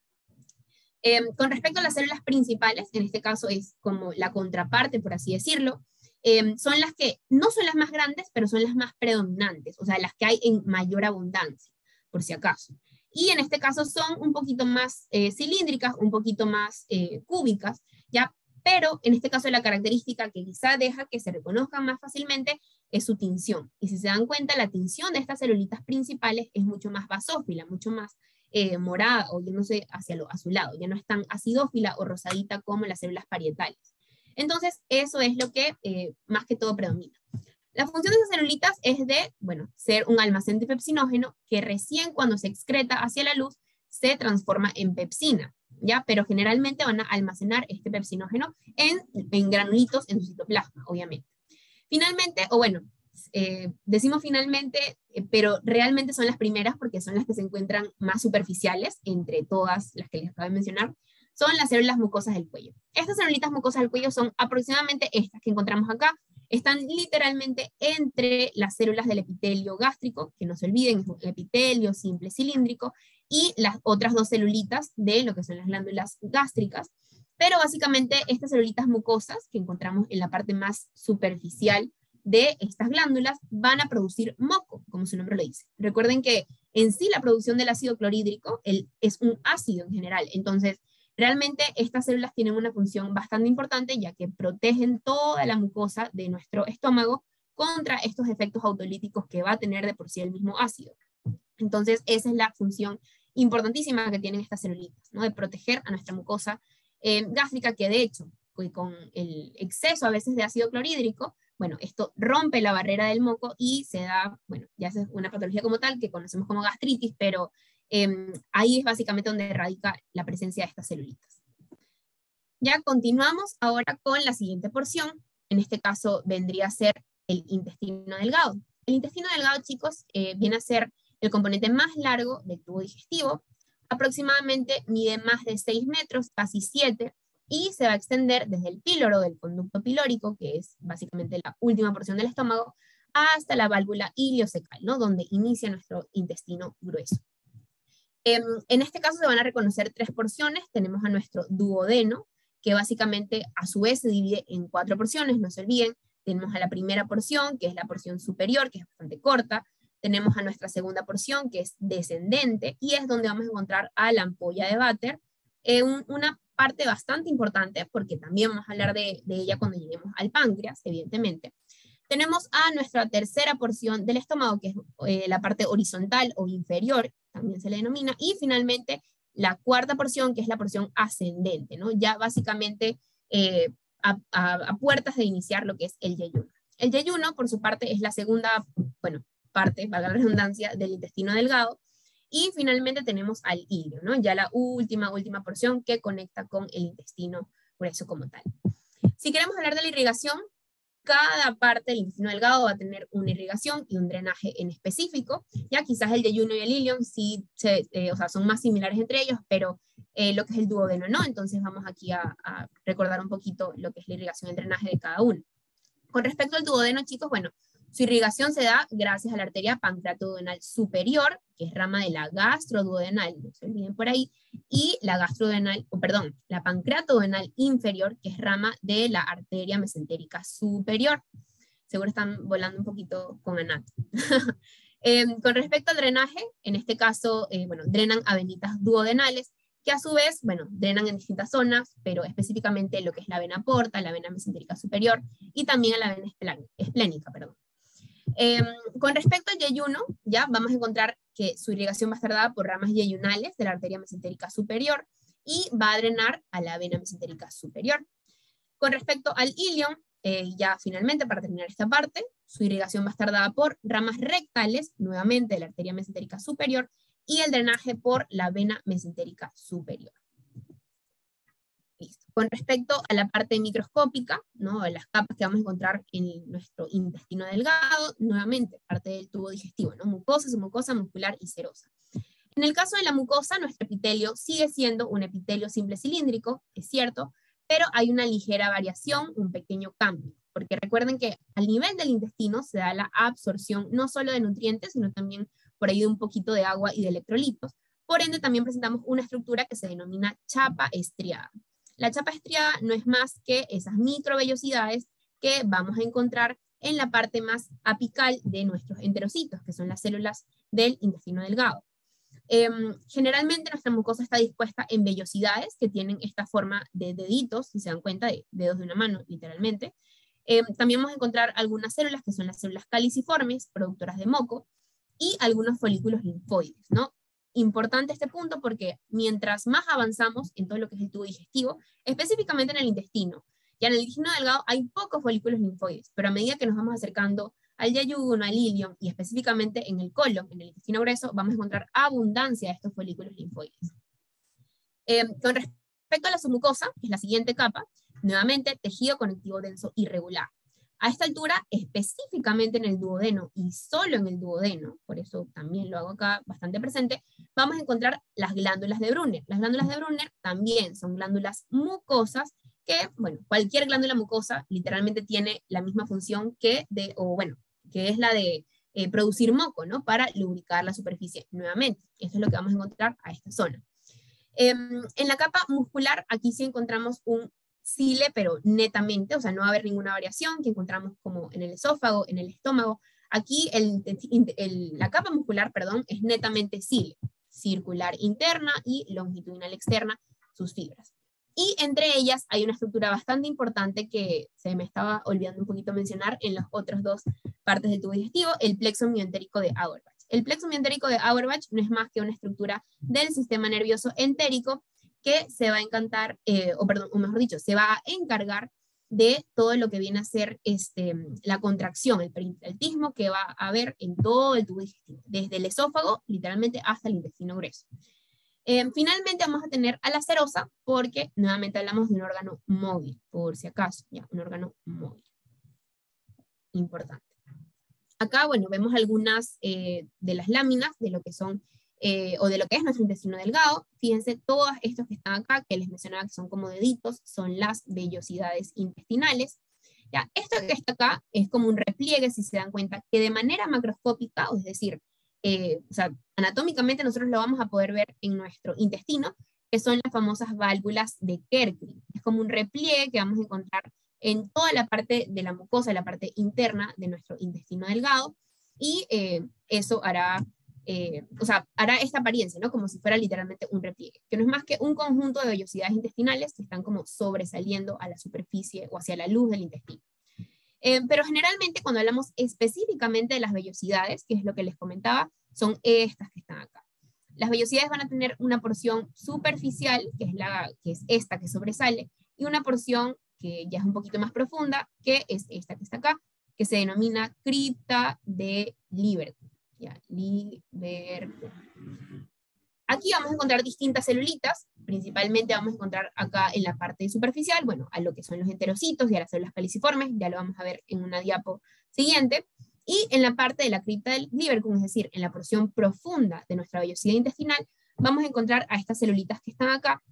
Em, con respecto a las células principales, en este caso es como la contraparte, por así decirlo, em, son las que no son las más grandes, pero son las más predominantes, o sea, las que hay en mayor abundancia, por si acaso. Y en este caso son un poquito más eh, cilíndricas, un poquito más eh, cúbicas, ¿ya? Pero en este caso la característica que quizá deja que se reconozcan más fácilmente es su tinción. Y si se dan cuenta, la tinción de estas celulitas principales es mucho más basófila, mucho más eh, morada o yo no sé, hacia lo azulado, ya no es tan acidófila o rosadita como las células parietales. Entonces, eso es lo que eh, más que todo predomina. La función de esas celulitas es de, bueno, ser un almacén de pepsinógeno que recién cuando se excreta hacia la luz se transforma en pepsina, ¿ya? Pero generalmente van a almacenar este pepsinógeno en, en granulitos en su citoplasma, obviamente. Finalmente, o bueno, eh, decimos finalmente, eh, pero realmente son las primeras porque son las que se encuentran más superficiales entre todas las que les acabo de mencionar, son las células mucosas del cuello. Estas células mucosas del cuello son aproximadamente estas que encontramos acá, están literalmente entre las células del epitelio gástrico, que no se olviden, es un epitelio simple cilíndrico, y las otras dos celulitas de lo que son las glándulas gástricas. Pero básicamente estas celulitas mucosas que encontramos en la parte más superficial de estas glándulas van a producir moco, como su nombre lo dice. Recuerden que en sí la producción del ácido clorhídrico es un ácido en general, entonces Realmente estas células tienen una función bastante importante ya que protegen toda la mucosa de nuestro estómago contra estos efectos autolíticos que va a tener de por sí el mismo ácido. Entonces, esa es la función importantísima que tienen estas celulitas, ¿no? de proteger a nuestra mucosa eh, gástrica, que de hecho, con el exceso a veces de ácido clorhídrico, bueno, esto rompe la barrera del moco y se da, bueno, ya es una patología como tal que conocemos como gastritis, pero Em, ahí es básicamente donde radica la presencia de estas celulitas. Ya continuamos ahora con la siguiente porción. En este caso vendría a ser el intestino delgado. El intestino delgado, chicos, eh, viene a ser el componente más largo del tubo digestivo. Aproximadamente mide más de 6 metros, casi 7, y se va a extender desde el píloro del conducto pilórico, que es básicamente la última porción del estómago, hasta la válvula iliocecal, ¿no? donde inicia nuestro intestino grueso. Em, en este caso se van a reconocer tres porciones. Tenemos a nuestro duodeno, que básicamente a su vez se divide en cuatro porciones, no se olviden. Tenemos a la primera porción, que es la porción superior, que es bastante corta. Tenemos a nuestra segunda porción, que es descendente, y es donde vamos a encontrar a la ampolla de váter, eh, una parte bastante importante, porque también vamos a hablar de, ella cuando lleguemos al páncreas, evidentemente. Tenemos a nuestra tercera porción del estómago, que es eh, la parte horizontal o inferior, también se le denomina, y finalmente la cuarta porción, que es la porción ascendente, ¿no? Ya básicamente eh, a, puertas de iniciar lo que es el yeyuno. El yeyuno, por su parte, es la segunda, bueno, parte, valga la redundancia, del intestino delgado, y finalmente tenemos al hilo, ¿no? Ya la última, última porción que conecta con el intestino grueso como tal. Si queremos hablar de la irrigación, cada parte del intestino delgado va a tener una irrigación y un drenaje en específico. Ya quizás el de Juno y el Ilion sí eh, o sea, son más similares entre ellos, pero eh, lo que es el duodeno no. Entonces vamos aquí a, a, recordar un poquito lo que es la irrigación y el drenaje de cada uno. Con respecto al duodeno, chicos, bueno, su irrigación se da gracias a la arteria pancreatoduodenal superior, que es rama de la gastroduodenal, no se olviden por ahí, y la gastroduodenal, o perdón, la pancreatoduodenal inferior, que es rama de la arteria mesentérica superior. Seguro están volando un poquito con Anat. [LAUGHS] Em, con respecto al drenaje, en este caso, eh, bueno, drenan a venitas duodenales, que a su vez, bueno, drenan en distintas zonas, pero específicamente lo que es la vena porta, la vena mesentérica superior y también a la vena esplénica, perdón. Em, con respecto al yeyuno, ya vamos a encontrar que su irrigación va a estar dada por ramas yeyunales de la arteria mesentérica superior y va a drenar a la vena mesentérica superior. Con respecto al ilion, eh, ya finalmente para terminar esta parte, su irrigación va a estar dada por ramas rectales, nuevamente de la arteria mesentérica superior, y el drenaje por la vena mesentérica superior. Con respecto a la parte microscópica, ¿no? las capas que vamos a encontrar en nuestro intestino delgado, nuevamente parte del tubo digestivo, ¿no? mucosa, submucosa, muscular y serosa. En el caso de la mucosa, nuestro epitelio sigue siendo un epitelio simple cilíndrico, es cierto, pero hay una ligera variación, un pequeño cambio, porque recuerden que al nivel del intestino se da la absorción no solo de nutrientes, sino también por ahí de un poquito de agua y de electrolitos. Por ende, también presentamos una estructura que se denomina chapa estriada. La chapa estriada no es más que esas microvellosidades que vamos a encontrar en la parte más apical de nuestros enterocitos, que son las células del intestino delgado. Em, generalmente nuestra mucosa está dispuesta en vellosidades que tienen esta forma de deditos, si se dan cuenta, de dedos de una mano, literalmente. Em, también vamos a encontrar algunas células que son las células caliciformes, productoras de moco, y algunos folículos linfoides, ¿no? Importante este punto porque mientras más avanzamos en todo lo que es el tubo digestivo, específicamente en el intestino, y en el intestino delgado hay pocos folículos linfoides, pero a medida que nos vamos acercando al yayuno, al ilium y específicamente en el colon, en el intestino grueso, vamos a encontrar abundancia de estos folículos linfoides. Eh, con respecto a la submucosa, que es la siguiente capa, nuevamente tejido conectivo denso irregular. A esta altura, específicamente en el duodeno y solo en el duodeno, por eso también lo hago acá bastante presente, vamos a encontrar las glándulas de Brunner. Las glándulas de Brunner también son glándulas mucosas que, bueno, cualquier glándula mucosa literalmente tiene la misma función que de, o bueno, que es la de eh, producir moco, ¿no? Para lubricar la superficie nuevamente. Esto es lo que vamos a encontrar a esta zona. Em, en la capa muscular, aquí sí encontramos un cile, pero netamente, o sea, no va a haber ninguna variación que encontramos como en el esófago, en el estómago. Aquí la capa muscular, perdón, es netamente cile, circular interna y longitudinal externa, sus fibras. Y entre ellas hay una estructura bastante importante que se me estaba olvidando un poquito mencionar en las otras dos partes del tubo digestivo, el plexo mientérico de Auerbach. El plexo mientérico de Auerbach no es más que una estructura del sistema nervioso entérico que se va a encantar, eh, o perdón, o mejor dicho, se va a encargar de todo lo que viene a ser este, la contracción, el peritonitismo que va a haber en todo el tubo digestivo, desde el esófago literalmente hasta el intestino grueso. Eh, finalmente vamos a tener a la serosa porque nuevamente hablamos de un órgano móvil, por si acaso, ya, un órgano móvil. Importante. Acá, bueno, vemos algunas eh, de las láminas de lo que son eh, o de lo que es nuestro intestino delgado. Fíjense, todos estos que están acá, que les mencionaba que son como deditos, son las vellosidades intestinales. Ya, esto que está acá es como un repliegue, si se dan cuenta, que de manera macroscópica, es decir, eh, o anatómicamente nosotros lo vamos a poder ver en nuestro intestino, que son las famosas válvulas de Kerkring. Es como un repliegue que vamos a encontrar en toda la parte de la mucosa, la parte interna de nuestro intestino delgado, y eh, eso hará eh, o sea, hará esta apariencia, ¿no? Como si fuera literalmente un repliegue, que no es más que un conjunto de vellosidades intestinales que están como sobresaliendo a la superficie o hacia la luz del intestino. Eh, pero generalmente cuando hablamos específicamente de las vellosidades, que es lo que les comentaba, son estas que están acá. Las vellosidades van a tener una porción superficial, que es, la, que es esta que sobresale, y una porción que ya es un poquito más profunda, que es esta que está acá, que se denomina cripta de Lieberkühn. Aquí vamos a encontrar distintas celulitas, principalmente vamos a encontrar acá en la parte superficial, bueno, a lo que son los enterocitos y a las células caliciformes, ya lo vamos a ver en una diapo siguiente, y en la parte de la cripta del Lieberkühn, es decir, en la porción profunda de nuestra vellosidad intestinal, vamos a encontrar a estas celulitas que están acá,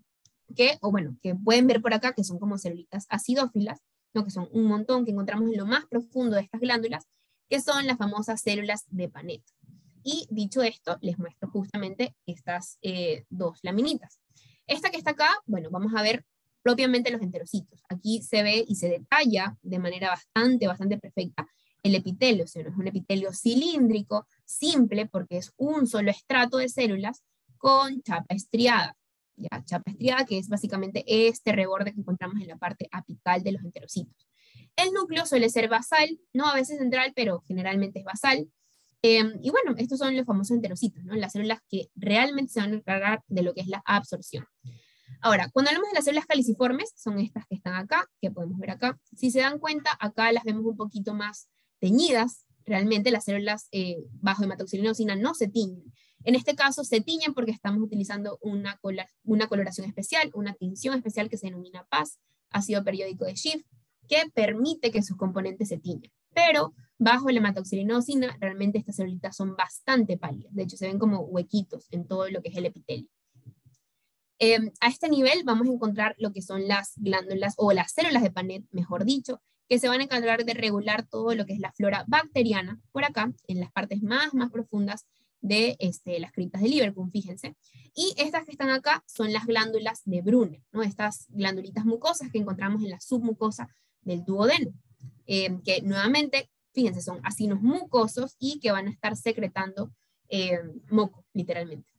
que, o bueno, que pueden ver por acá, que son como celulitas acidófilas, ¿no? que son un montón que encontramos en lo más profundo de estas glándulas, que son las famosas células de Panet. Y dicho esto, les muestro justamente estas eh, dos laminitas. Esta que está acá, bueno, vamos a ver propiamente los enterocitos. Aquí se ve y se detalla de manera bastante, bastante perfecta el epitelio, o sea, es un epitelio cilíndrico, simple, porque es un solo estrato de células con chapa estriada. ¿ya? Chapa estriada, que es básicamente este reborde que encontramos en la parte apical de los enterocitos. El núcleo suele ser basal, no a veces central, pero generalmente es basal. Em, y bueno, estos son los famosos enterocitos, ¿no? las células que realmente se van a encargar de lo que es la absorción. Ahora, cuando hablamos de las células caliciformes, son estas que están acá, que podemos ver acá. Si se dan cuenta, acá las vemos un poquito más teñidas. Realmente las células eh, bajo hematoxilinosina no se tiñen. En este caso se tiñen porque estamos utilizando una, una coloración especial, una tinción especial que se denomina PAS, ácido periódico de Schiff, que permite que sus componentes se tiñan. Pero bajo la hematoxilinosina, realmente estas celulitas son bastante pálidas. De hecho, se ven como huequitos en todo lo que es el epitelio. Em, a este nivel vamos a encontrar lo que son las glándulas o las células de Panet, mejor dicho, que se van a encargar de regular todo lo que es la flora bacteriana, por acá, en las partes más, más profundas de este, las criptas de Lieberkühn, fíjense. Y estas que están acá son las glándulas de Brunner, ¿no? estas glandulitas mucosas que encontramos en la submucosa del duodeno, eh, que nuevamente, fíjense, son asinos mucosos y que van a estar secretando eh, moco, literalmente.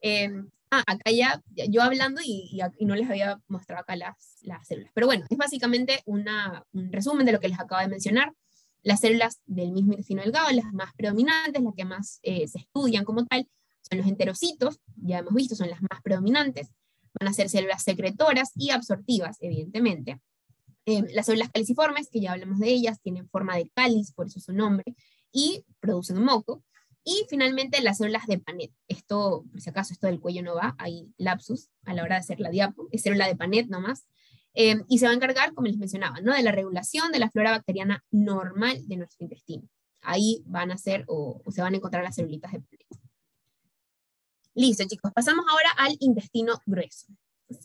Eh, ah, acá ya, yo hablando y, no les había mostrado acá las, las células. Pero bueno, es básicamente una, un resumen de lo que les acabo de mencionar. Las células del mismo intestino delgado, las más predominantes, las que más se estudian como tal, son los enterocitos, ya hemos visto, son las más predominantes. Van a ser células secretoras y absortivas, evidentemente. Eh, las células caliciformes, que ya hablamos de ellas, tienen forma de cáliz, por eso su nombre, y producen moco. Y finalmente las células de Panet. Esto, por si acaso esto del cuello no va, hay lapsus a la hora de hacer la diapo, es célula de Panet nomás. Eh, y se va a encargar, como les mencionaba, ¿no? de la regulación de la flora bacteriana normal de nuestro intestino. Ahí van a ser o, se van a encontrar las celulitas de Panet. Listo, chicos, pasamos ahora al intestino grueso.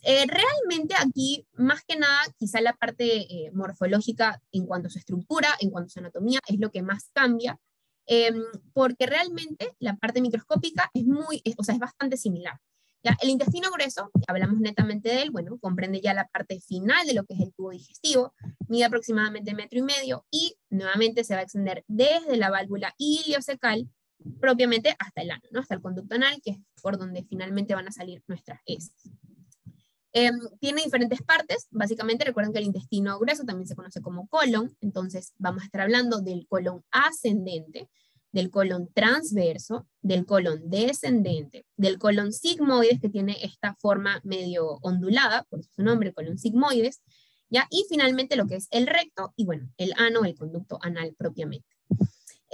Eh, realmente aquí, más que nada, quizá la parte eh, morfológica en cuanto a su estructura, en cuanto a su anatomía, es lo que más cambia, Em, porque realmente la parte microscópica es muy, o sea, es bastante similar. ¿ya? El intestino grueso, hablamos netamente de él, bueno, comprende ya la parte final de lo que es el tubo digestivo, mide aproximadamente metro y medio y nuevamente se va a extender desde la válvula iliocecal propiamente hasta el ano, ¿no? hasta el conducto anal, que es por donde finalmente van a salir nuestras heces. Em, tiene diferentes partes, básicamente recuerden que el intestino grueso también se conoce como colon, entonces vamos a estar hablando del colon ascendente, del colon transverso, del colon descendente, del colon sigmoides, que tiene esta forma medio ondulada, por su nombre, colon sigmoides, ¿ya? y finalmente lo que es el recto y bueno, el ano, el conducto anal propiamente.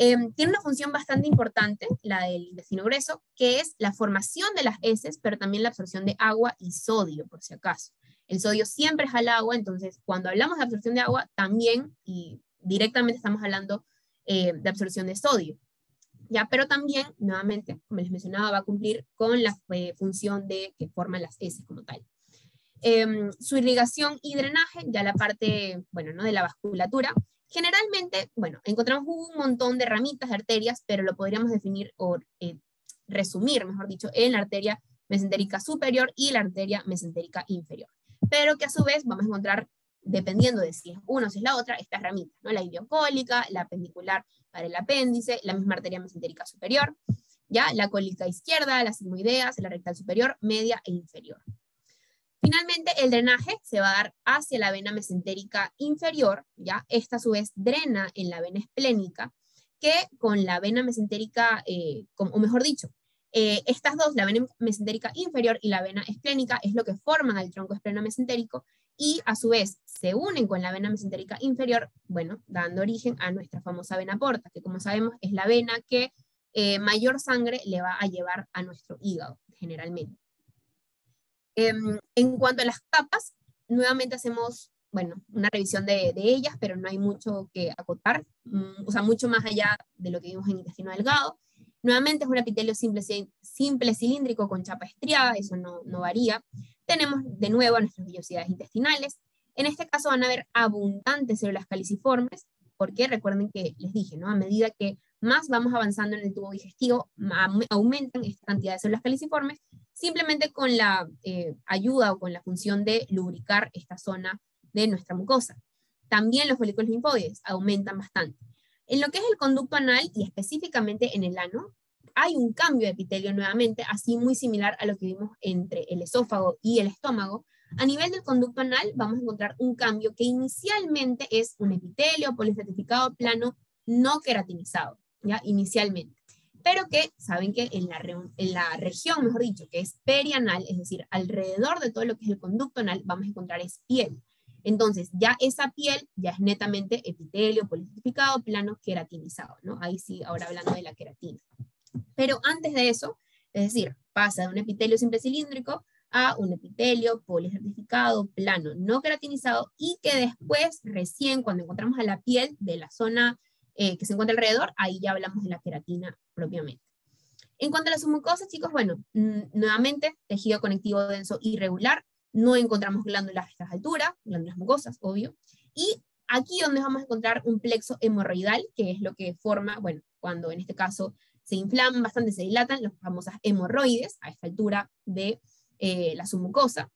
Em, tiene una función bastante importante, la del intestino grueso, que es la formación de las heces, pero también la absorción de agua y sodio, por si acaso. El sodio siempre es al agua, entonces cuando hablamos de absorción de agua, también y directamente estamos hablando eh, de absorción de sodio. ¿ya? Pero también, nuevamente, como les mencionaba, va a cumplir con la eh, función de que forman las heces como tal. Em, su irrigación y drenaje, ya la parte, bueno, ¿no? de la vasculatura, Generalmente, bueno, encontramos un montón de ramitas de arterias, pero lo podríamos definir o eh, resumir, mejor dicho, en la arteria mesentérica superior y la arteria mesentérica inferior. Pero que a su vez vamos a encontrar, dependiendo de si es uno o si es la otra, estas ramitas, ¿no? La idiocólica, la pendicular para el apéndice, la misma arteria mesentérica superior, ¿ya? La cólica izquierda, las sigmoideas, la rectal superior, media e inferior. Finalmente, el drenaje se va a dar hacia la vena mesentérica inferior, ¿ya? Esta a su vez drena en la vena esplénica, que con la vena mesentérica, eh, o mejor dicho, eh, estas dos, la vena mesentérica inferior y la vena esplénica, es lo que forman el tronco espleno-mesentérico y a su vez se unen con la vena mesentérica inferior, bueno, dando origen a nuestra famosa vena porta, que como sabemos es la vena que eh, mayor sangre le va a llevar a nuestro hígado, generalmente. Em, en cuanto a las capas, nuevamente hacemos, bueno, una revisión de, ellas, pero no hay mucho que acotar, mm, o sea, mucho más allá de lo que vimos en intestino delgado. Nuevamente es un epitelio simple, simple cilíndrico con chapa estriada, eso no, no varía. Tenemos de nuevo nuestras vellosidades intestinales. En este caso van a haber abundantes células caliciformes, porque recuerden que les dije, ¿no? A medida que más vamos avanzando en el tubo digestivo, aumentan esta cantidad de células caliciformes, simplemente con la eh, ayuda o con la función de lubricar esta zona de nuestra mucosa. También los folículos linfoides aumentan bastante. En lo que es el conducto anal y específicamente en el ano, hay un cambio de epitelio nuevamente, así muy similar a lo que vimos entre el esófago y el estómago. A nivel del conducto anal vamos a encontrar un cambio que inicialmente es un epitelio polistratificado plano no queratinizado, ya inicialmente pero que saben que en la, en la región, mejor dicho, que es perianal, es decir, alrededor de todo lo que es el conducto anal, vamos a encontrar es piel. Entonces, ya esa piel ya es netamente epitelio, polistificado, plano, queratinizado, ¿no? Ahí sí, ahora hablando de la queratina. Pero antes de eso, es decir, pasa de un epitelio simple cilíndrico a un epitelio policertificado, plano, no queratinizado, y que después, recién, cuando encontramos a la piel de la zona eh, que se encuentra alrededor, ahí ya hablamos de la queratina propiamente. En cuanto a las mucosas, chicos, bueno, nuevamente, tejido conectivo denso irregular, no encontramos glándulas a estas alturas, glándulas mucosas, obvio, y aquí donde vamos a encontrar un plexo hemorroidal, que es lo que forma, bueno, cuando en este caso se inflaman bastante, se dilatan, las famosas hemorroides a esta altura de eh, la submucosa.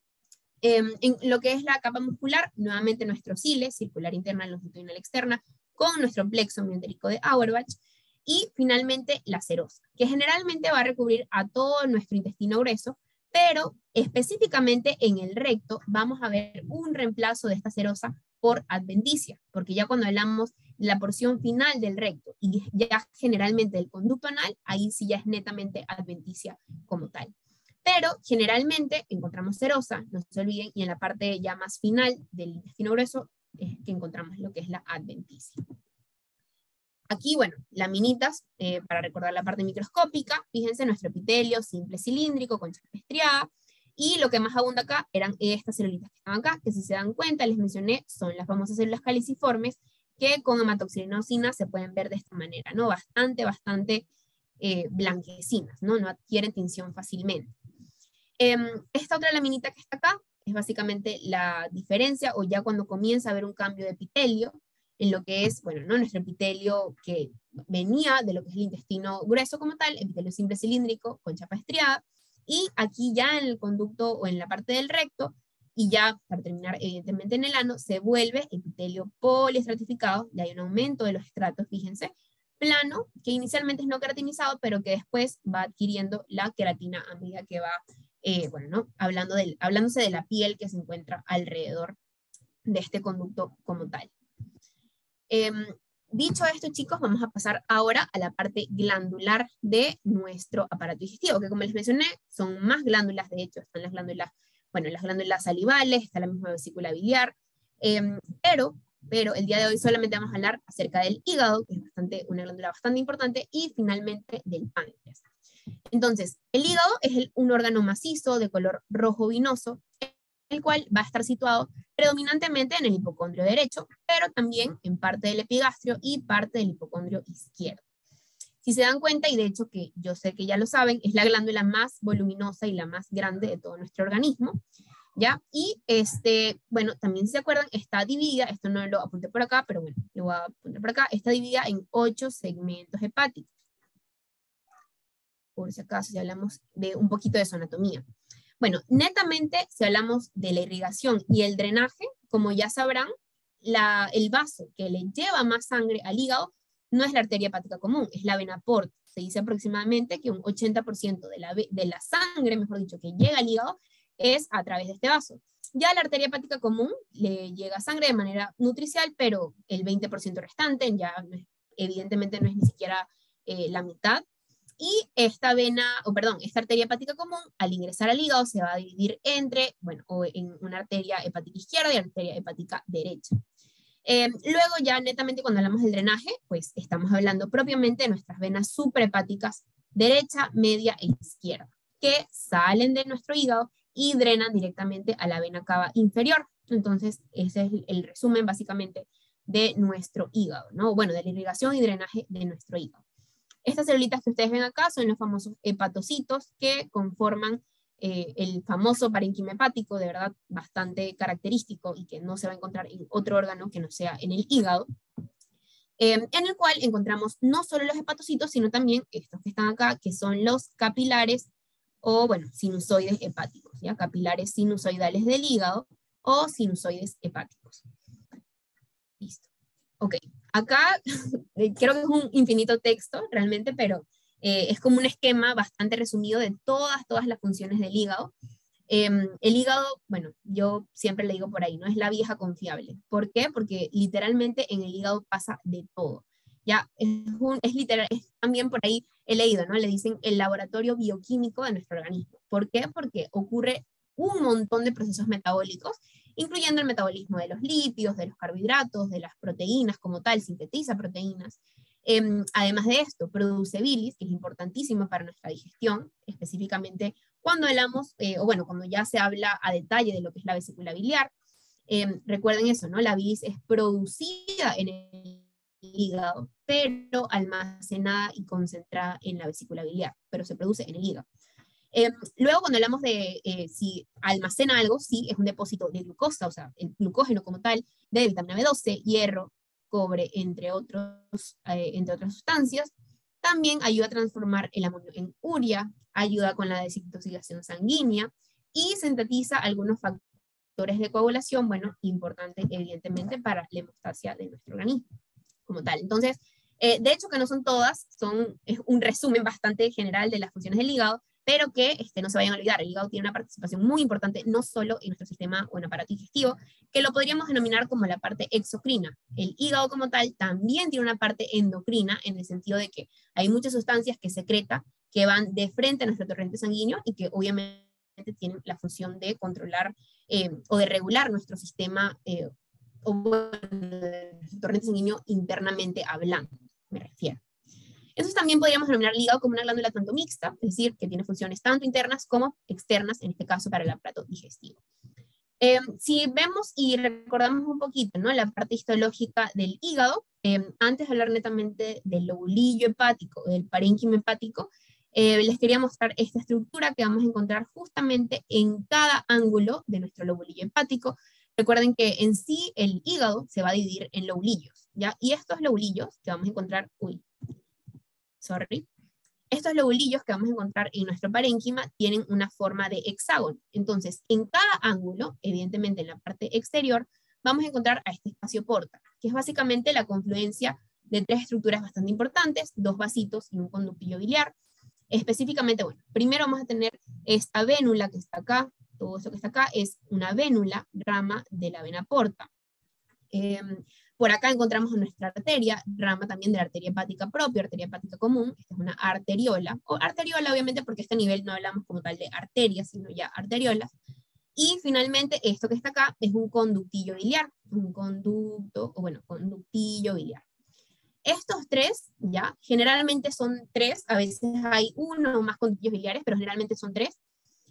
Em, en lo que es la capa muscular, nuevamente nuestro cile, circular interna, longitudinal externa, con nuestro plexo miotérico de Auerbach, y finalmente la serosa, que generalmente va a recubrir a todo nuestro intestino grueso, pero específicamente en el recto vamos a ver un reemplazo de esta serosa por adventicia, porque ya cuando hablamos la porción final del recto y ya generalmente del conducto anal, ahí sí ya es netamente adventicia como tal. Pero generalmente encontramos serosa, no se olviden, y en la parte ya más final del intestino grueso es que encontramos lo que es la adventicia. Aquí, bueno, laminitas, eh, para recordar la parte microscópica, fíjense nuestro epitelio simple cilíndrico con chapa estriada, y lo que más abunda acá eran estas celulitas que están acá, que si se dan cuenta, les mencioné, son las famosas células caliciformes, que con hematoxinosina se pueden ver de esta manera, ¿no? Bastante, bastante eh, blanquecinas, ¿no? No adquieren tinción fácilmente. Em, esta otra laminita que está acá es básicamente la diferencia, o ya cuando comienza a haber un cambio de epitelio, en lo que es, bueno, ¿no? nuestro epitelio que venía de lo que es el intestino grueso como tal, epitelio simple cilíndrico con chapa estriada, y aquí ya en el conducto o en la parte del recto, y ya para terminar evidentemente en el ano, se vuelve epitelio poliestratificado, y hay un aumento de los estratos, fíjense, plano, que inicialmente es no queratinizado, pero que después va adquiriendo la queratina a medida que va, eh, bueno, ¿no? Hablando hablándose de la piel que se encuentra alrededor de este conducto como tal. Em, dicho esto, chicos, vamos a pasar ahora a la parte glandular de nuestro aparato digestivo, que como les mencioné, son más glándulas, de hecho, están las glándulas, bueno, las glándulas salivales, está la misma vesícula biliar, em, pero, pero el día de hoy solamente vamos a hablar acerca del hígado, que es bastante, una glándula bastante importante, y finalmente del páncreas. Entonces, el hígado es un órgano macizo de color rojo vinoso, el cual va a estar situado predominantemente en el hipocondrio derecho, pero también en parte del epigastrio y parte del hipocondrio izquierdo. Si se dan cuenta, y de hecho que yo sé que ya lo saben, es la glándula más voluminosa y la más grande de todo nuestro organismo, ¿ya? Y, este, bueno, también si se acuerdan, está dividida, esto no lo apunté por acá, pero bueno, lo voy a poner por acá, está dividida en ocho segmentos hepáticos. Por si acaso, si hablamos de un poquito de su anatomía. Bueno, netamente, si hablamos de la irrigación y el drenaje, como ya sabrán, el vaso que le lleva más sangre al hígado no es la arteria hepática común, es la vena porta. Se dice aproximadamente que un 80% de la, de la sangre, mejor dicho, que llega al hígado es a través de este vaso. Ya la arteria hepática común le llega sangre de manera nutricial, pero el 20% restante ya evidentemente no es ni siquiera eh, la mitad. Y esta vena, o perdón, esta arteria hepática común, al ingresar al hígado, se va a dividir entre, bueno, o en una arteria hepática izquierda y arteria hepática derecha. Eh, luego ya netamente cuando hablamos del drenaje, pues estamos hablando propiamente de nuestras venas suprahepáticas derecha, media e izquierda, que salen de nuestro hígado y drenan directamente a la vena cava inferior. Entonces, ese es el resumen básicamente de nuestro hígado, ¿no? Bueno, de la irrigación y drenaje de nuestro hígado. Estas celulitas que ustedes ven acá son los famosos hepatocitos que conforman eh, el famoso parenquima hepático, de verdad bastante característico y que no se va a encontrar en otro órgano que no sea en el hígado, eh, en el cual encontramos no solo los hepatocitos, sino también estos que están acá, que son los capilares o, bueno, sinusoides hepáticos, ¿ya? Capilares sinusoidales del hígado o sinusoides hepáticos. Listo. Ok, acá [LAUGHS] eh, creo que es un infinito texto realmente, pero eh, es como un esquema bastante resumido de todas, todas las funciones del hígado. Em, el hígado, bueno, yo siempre le digo por ahí, no es la vieja confiable. ¿Por qué? Porque literalmente en el hígado pasa de todo. Ya, es, es literal, es también por ahí he leído, ¿no? Le dicen el laboratorio bioquímico de nuestro organismo. ¿Por qué? Porque ocurre un montón de procesos metabólicos incluyendo el metabolismo de los lípidos, de los carbohidratos, de las proteínas como tal, sintetiza proteínas. Em, además de esto, produce bilis, que es importantísimo para nuestra digestión, específicamente cuando hablamos, eh, o bueno, cuando ya se habla a detalle de lo que es la vesícula biliar. Em, recuerden eso, ¿no? La bilis es producida en el hígado, pero almacenada y concentrada en la vesícula biliar, pero se produce en el hígado. Eh, luego, cuando hablamos de eh, si almacena algo, sí, es un depósito de glucosa, o sea, el glucógeno como tal, de vitamina B12, hierro, cobre, entre, otros, eh, entre otras sustancias. También ayuda a transformar el amonio en urea, ayuda con la desintoxicación sanguínea y sintetiza algunos factores de coagulación, bueno, importante evidentemente para la hemostasia de nuestro organismo como tal. Entonces, de hecho que no son todas, son, es un resumen bastante general de las funciones del hígado, pero que este, no se vayan a olvidar, el hígado tiene una participación muy importante no solo en nuestro sistema o en aparato digestivo, que lo podríamos denominar como la parte exocrina. El hígado como tal también tiene una parte endocrina en el sentido de que hay muchas sustancias que secreta que van de frente a nuestro torrente sanguíneo y que obviamente tienen la función de controlar eh, o de regular nuestro sistema eh, o bueno, torrente sanguíneo internamente hablando, me refiero. Entonces también podríamos denominar hígado como una glándula tanto mixta, es decir, que tiene funciones tanto internas como externas, en este caso para el aparato digestivo. Eh, si vemos y recordamos un poquito ¿no? la parte histológica del hígado, eh, antes de hablar netamente del lobulillo hepático, del parénquima hepático, eh, les quería mostrar esta estructura que vamos a encontrar justamente en cada ángulo de nuestro lobulillo hepático. Recuerden que en sí el hígado se va a dividir en lobulillos, ¿ya? Y estos lobulillos que vamos a encontrar, uy, sorry, estos lobulillos que vamos a encontrar en nuestro parénquima tienen una forma de hexágono. Entonces, en cada ángulo, evidentemente en la parte exterior, vamos a encontrar a este espacio porta, que es básicamente la confluencia de tres estructuras bastante importantes, dos vasitos y un conductillo biliar. Específicamente, bueno, primero vamos a tener esta vénula que está acá, todo esto que está acá es una vénula, rama de la vena porta. Em, por acá encontramos nuestra arteria, rama también de la arteria hepática propia, arteria hepática común, esta es una arteriola, o arteriola obviamente porque a este nivel no hablamos como tal de arterias, sino ya arteriolas. Y finalmente esto que está acá es un conductillo biliar, un conducto, o bueno, conductillo biliar. Estos tres, ya, generalmente son tres, a veces hay uno o más conductillos biliares, pero generalmente son tres.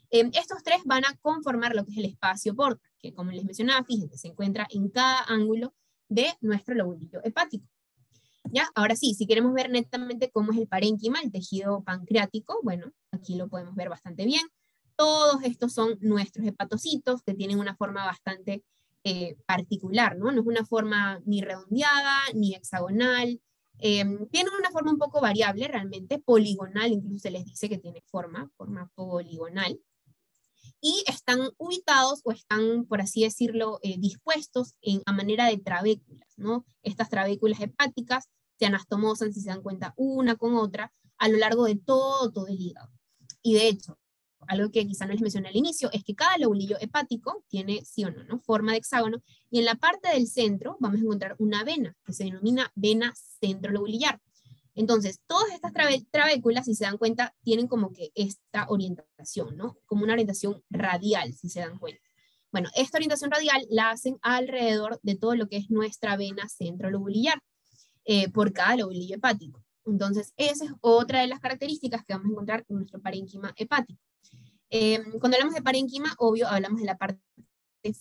Eh, estos tres van a conformar lo que es el espacio porta, que como les mencionaba, fíjense, se encuentra en cada ángulo de nuestro lobulillo hepático. ¿Ya? Ahora sí, si queremos ver netamente cómo es el parénquima, el tejido pancreático, bueno, aquí lo podemos ver bastante bien. Todos estos son nuestros hepatocitos que tienen una forma bastante eh, particular, ¿no? No es una forma ni redondeada ni hexagonal. Em, tienen una forma un poco variable realmente, poligonal, incluso se les dice que tiene forma, forma poligonal y están ubicados o están, por así decirlo, eh, dispuestos en, a manera de trabéculas, ¿no? Estas trabéculas hepáticas se anastomosan, si se dan cuenta, una con otra a lo largo de todo, todo el hígado. Y de hecho, algo que quizá no les mencioné al inicio, es que cada lobulillo hepático tiene, sí o no, forma de hexágono, y en la parte del centro vamos a encontrar una vena, que se denomina vena centrolobulillar. Entonces, todas estas trabéculas, si se dan cuenta, tienen como que esta orientación, ¿no? Como una orientación radial, si se dan cuenta. Bueno, esta orientación radial la hacen alrededor de todo lo que es nuestra vena centrolobulillar, eh, por cada lobulillo hepático. Entonces, esa es otra de las características que vamos a encontrar en nuestro parénquima hepático. Eh, cuando hablamos de parénquima, obvio, hablamos de la parte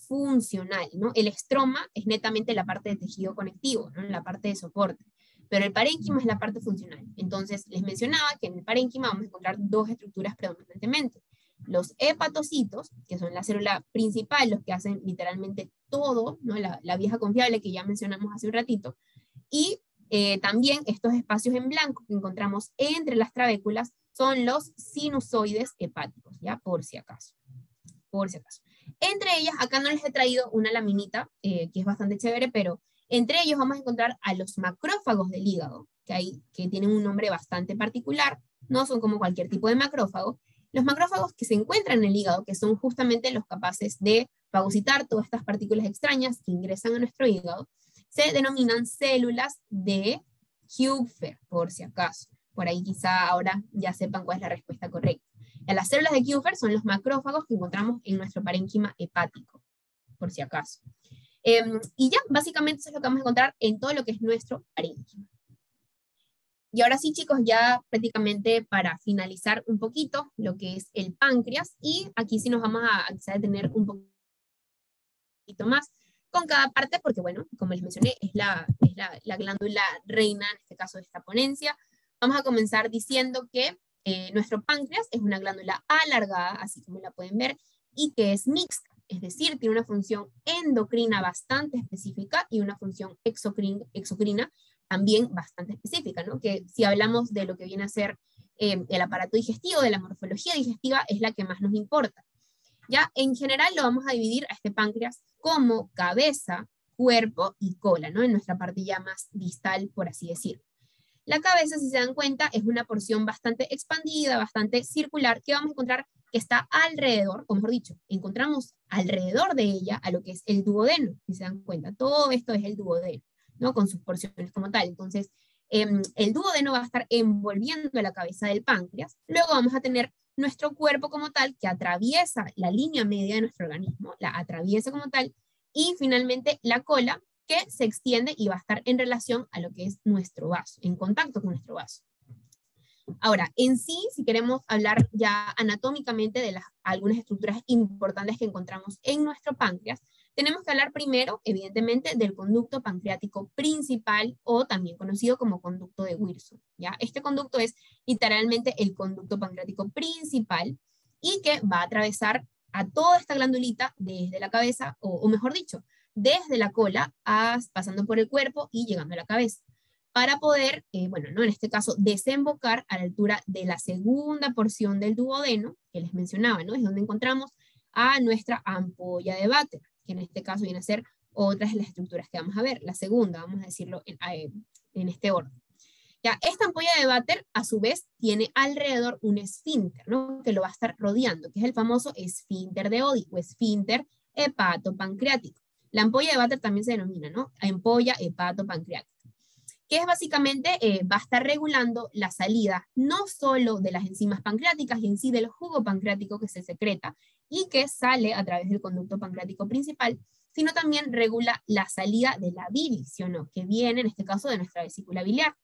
funcional, ¿no? El estroma es netamente la parte de tejido conectivo, ¿no? La parte de soporte pero el parénquima es la parte funcional. Entonces, les mencionaba que en el parénquima vamos a encontrar dos estructuras predominantemente. Los hepatocitos, que son la célula principal, los que hacen literalmente todo, ¿no? la, vieja confiable que ya mencionamos hace un ratito, y eh, también estos espacios en blanco que encontramos entre las trabéculas son los sinusoides hepáticos, ya por si acaso. Por si acaso. Entre ellas, acá no les he traído una laminita, eh, que es bastante chévere, pero entre ellos vamos a encontrar a los macrófagos del hígado, que, tienen un nombre bastante particular, no son como cualquier tipo de macrófago. Los macrófagos que se encuentran en el hígado, que son justamente los capaces de fagocitar todas estas partículas extrañas que ingresan a nuestro hígado, se denominan células de Kupfer, por si acaso. Por ahí quizá ahora ya sepan cuál es la respuesta correcta. las células de Kupfer son los macrófagos que encontramos en nuestro parénquima hepático, por si acaso. Em, y ya, básicamente eso es lo que vamos a encontrar en todo lo que es nuestro parénquima. Y ahora sí, chicos, ya prácticamente para finalizar un poquito lo que es el páncreas, y aquí sí nos vamos a, a detener un poquito más con cada parte, porque bueno, como les mencioné, es, la, es la, la, glándula reina, en este caso de esta ponencia. Vamos a comenzar diciendo que eh, nuestro páncreas es una glándula alargada, así como la pueden ver, y que es mixta es decir, tiene una función endocrina bastante específica y una función exocrina, también bastante específica, ¿no? que si hablamos de lo que viene a ser eh, el aparato digestivo, de la morfología digestiva, es la que más nos importa. Ya en general lo vamos a dividir a este páncreas como cabeza, cuerpo y cola, ¿no? en nuestra parte ya más distal, por así decirlo. La cabeza, si se dan cuenta, es una porción bastante expandida, bastante circular, que vamos a encontrar que está alrededor, o mejor dicho, encontramos alrededor de ella a lo que es el duodeno, si se dan cuenta. Todo esto es el duodeno, ¿no? Con sus porciones como tal. Entonces, eh, el duodeno va a estar envolviendo la cabeza del páncreas. Luego vamos a tener nuestro cuerpo como tal, que atraviesa la línea media de nuestro organismo, la atraviesa como tal, y finalmente la cola, que se extiende y va a estar en relación a lo que es nuestro vaso, en contacto con nuestro vaso. Ahora, en sí, si queremos hablar ya anatómicamente de las, algunas estructuras importantes que encontramos en nuestro páncreas, tenemos que hablar primero, evidentemente, del conducto pancreático principal o también conocido como conducto de Wilson. ¿ya? Este conducto es literalmente el conducto pancreático principal y que va a atravesar a toda esta glandulita desde la cabeza, o mejor dicho, desde la cola, pasando por el cuerpo y llegando a la cabeza, para poder, eh, bueno, ¿no? en este caso, desembocar a la altura de la segunda porción del duodeno, que les mencionaba, ¿no? Es donde encontramos a nuestra ampolla de váter, que en este caso viene a ser otras de las estructuras que vamos a ver. La segunda, vamos a decirlo en, eh, este orden. Ya, esta ampolla de váter, a su vez, tiene alrededor un esfínter, ¿no? Que lo va a estar rodeando, que es el famoso esfínter de Odi o esfínter hepatopancreático. La ampolla de váter también se denomina, ¿no? Ampolla hepatopancreática, que es básicamente, eh, va a estar regulando la salida no solo de las enzimas pancreáticas y en sí del jugo pancreático que se secreta y que sale a través del conducto pancreático principal, sino también regula la salida de la bilis, ¿sí o no? Que viene en este caso de nuestra vesícula biliar.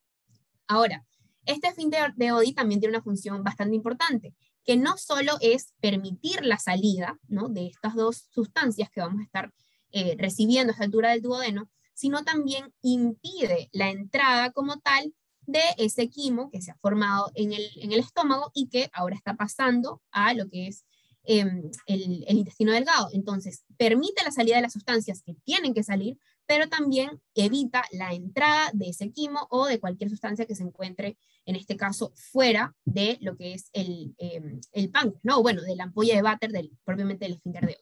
Ahora, este esfínter de Odi también tiene una función bastante importante, que no solo es permitir la salida ¿no? de estas dos sustancias que vamos a estar eh, recibiendo a esta altura del duodeno, sino también impide la entrada como tal de ese quimo que se ha formado en el, en el estómago y que ahora está pasando a lo que es em, el, intestino delgado. Entonces, permite la salida de las sustancias que tienen que salir, pero también evita la entrada de ese quimo o de cualquier sustancia que se encuentre, en este caso, fuera de lo que es el, em, el páncreas, ¿no? Bueno, de la ampolla de váter, del, propiamente del esfínter de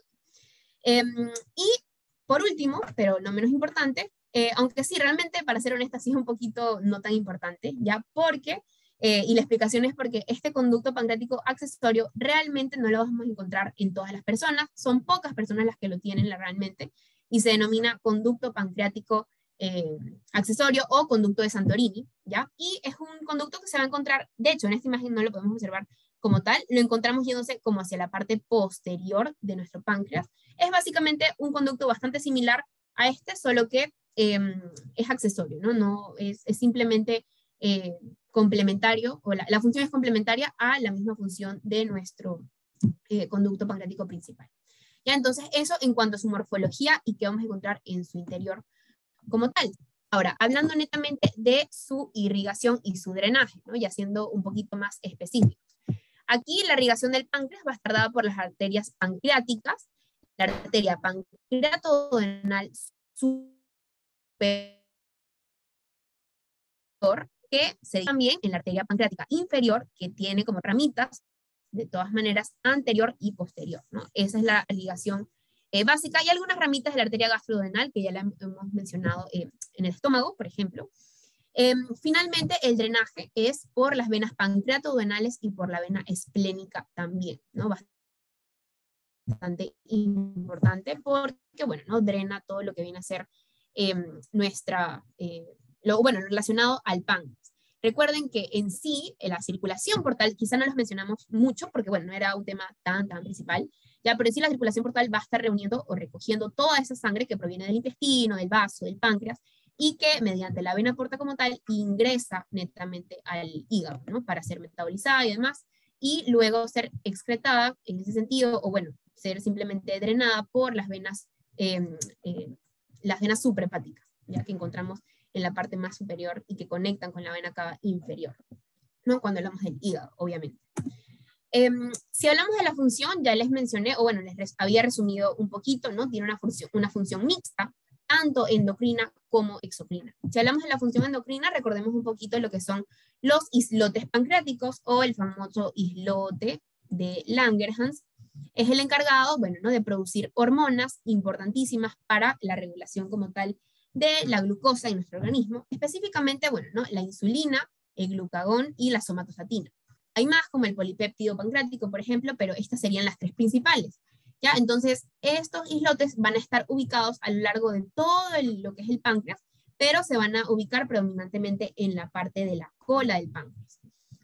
Em, y por último, pero no menos importante, eh, aunque sí, realmente, para ser honesta, sí es un poquito no tan importante, ya porque, eh, y la explicación es porque este conducto pancreático accesorio realmente no lo vamos a encontrar en todas las personas, son pocas personas las que lo tienen realmente, y se denomina conducto pancreático eh, accesorio o conducto de Santorini, ¿ya? Y es un conducto que se va a encontrar, de hecho, en esta imagen no lo podemos observar como tal, lo encontramos yéndose como hacia la parte posterior de nuestro páncreas. Es básicamente un conducto bastante similar a este, solo que em, es accesorio, ¿no? es, simplemente eh, complementario, o la, función es complementaria a la misma función de nuestro eh, conducto pancreático principal. Ya, entonces, eso en cuanto a su morfología y qué vamos a encontrar en su interior como tal. Ahora, hablando netamente de su irrigación y su drenaje, ¿no? y haciendo un poquito más específico. Aquí la irrigación del páncreas va a estar dada por las arterias pancreáticas, la arteria pancreatodenal superior, que se también en la arteria pancreática inferior, que tiene como ramitas, de todas maneras, anterior y posterior. ¿no? Esa es la ligación eh, básica. Hay algunas ramitas de la arteria gastrodenal, que ya la hemos mencionado eh, en el estómago, por ejemplo, Em, finalmente, el drenaje es por las venas pancreatoduenales y por la vena esplénica también, ¿no? Bastante importante porque, bueno, ¿no? Drena todo lo que viene a ser em, nuestra, eh, lo, bueno, relacionado al páncreas. Recuerden que en sí, la circulación portal, quizá no los mencionamos mucho porque, bueno, no era un tema tan, tan principal, ya, pero sí la circulación portal va a estar reuniendo o recogiendo toda esa sangre que proviene del intestino, del vaso, del páncreas, y que mediante la vena porta como tal ingresa netamente al hígado, ¿no? Para ser metabolizada y demás, y luego ser excretada en ese sentido, o bueno, ser simplemente drenada por las venas, em, eh, las venas suprahepáticas, ya que encontramos en la parte más superior y que conectan con la vena cava inferior, ¿no? Cuando hablamos del hígado, obviamente. Em, si hablamos de la función, ya les mencioné, o bueno, les había resumido un poquito, ¿no? Tiene una función, una función mixta, tanto endocrina como exocrina. Si hablamos de la función endocrina, recordemos un poquito lo que son los islotes pancreáticos o el famoso islote de Langerhans. Es el encargado, bueno, ¿no? de producir hormonas importantísimas para la regulación como tal de la glucosa en nuestro organismo, específicamente, bueno, ¿no? la insulina, el glucagón y la somatostatina. Hay más como el polipéptido pancreático, por ejemplo, pero estas serían las tres principales. Entonces, estos islotes van a estar ubicados a lo largo de todo lo que es el páncreas, pero se van a ubicar predominantemente en la parte de la cola del páncreas.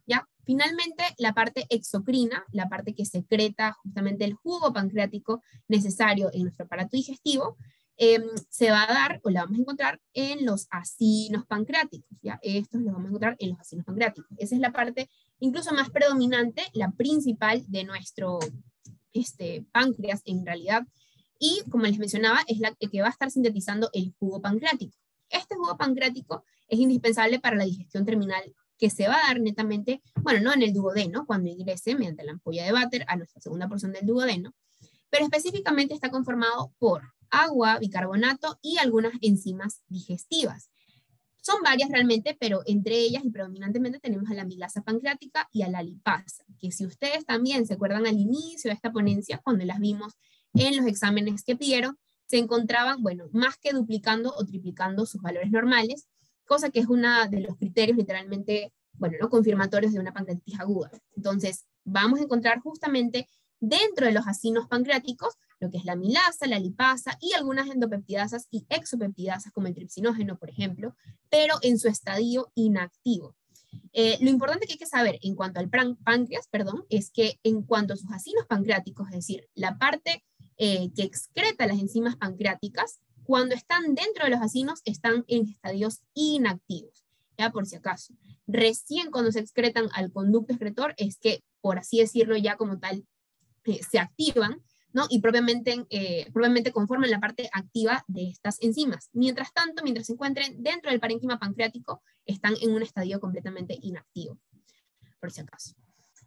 ¿Ya? Finalmente, la parte exocrina, la parte que secreta justamente el jugo pancreático necesario en nuestro aparato digestivo, em, se va a dar o la vamos a encontrar en los acinos pancreáticos, ¿ya? Estos los vamos a encontrar en los acinos pancreáticos. Esa es la parte incluso más predominante, la principal de nuestro este, páncreas en realidad. Y como les mencionaba, es la que va a estar sintetizando el jugo pancreático. Este jugo pancreático es indispensable para la digestión terminal que se va a dar netamente, bueno, no en el duodeno, cuando ingrese mediante la ampolla de váter a nuestra segunda porción del duodeno, pero específicamente está conformado por agua, bicarbonato y algunas enzimas digestivas. Son varias realmente, pero entre ellas y predominantemente tenemos a la amilasa pancreática y a la lipasa, que si ustedes también se acuerdan al inicio de esta ponencia, cuando las vimos en los exámenes que pidieron, se encontraban, bueno, más que duplicando o triplicando sus valores normales, cosa que es uno de los criterios literalmente, bueno, ¿no? confirmatorios de una pancreatitis aguda. Entonces, vamos a encontrar justamente dentro de los acinos pancreáticos lo que es la milasa, la lipasa y algunas endopeptidasas y exopeptidasas como el tripsinógeno, por ejemplo, pero en su estadio inactivo. Eh, lo importante que hay que saber en cuanto al páncreas, perdón, es que en cuanto a sus acinos pancreáticos, es decir, la parte eh, que excreta las enzimas pancreáticas, cuando están dentro de los acinos, están en estadios inactivos, ya por si acaso. Recién cuando se excretan al conducto excretor es que, por así decirlo, ya como tal, eh, se activan, ¿no? Y propiamente, eh, propiamente conforman la parte activa de estas enzimas. Mientras tanto, mientras se encuentren dentro del parénquima pancreático, están en un estadio completamente inactivo, por si acaso.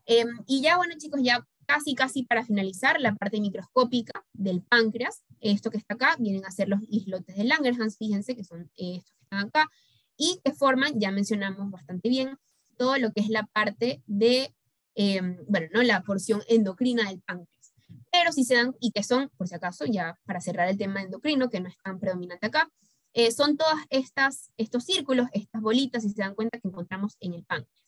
Em, y ya, bueno, chicos, ya casi, casi para finalizar, la parte microscópica del páncreas, esto que está acá, vienen a ser los islotes de Langerhans, fíjense que son estos que están acá, y que forman, ya mencionamos bastante bien, todo lo que es la parte de, em, bueno, ¿no? la porción endocrina del páncreas. Pero si se dan, y que son, por si acaso, ya para cerrar el tema endocrino, que no es tan predominante acá, eh, son todas estas, estos círculos, estas bolitas, si se dan cuenta que encontramos en el páncreas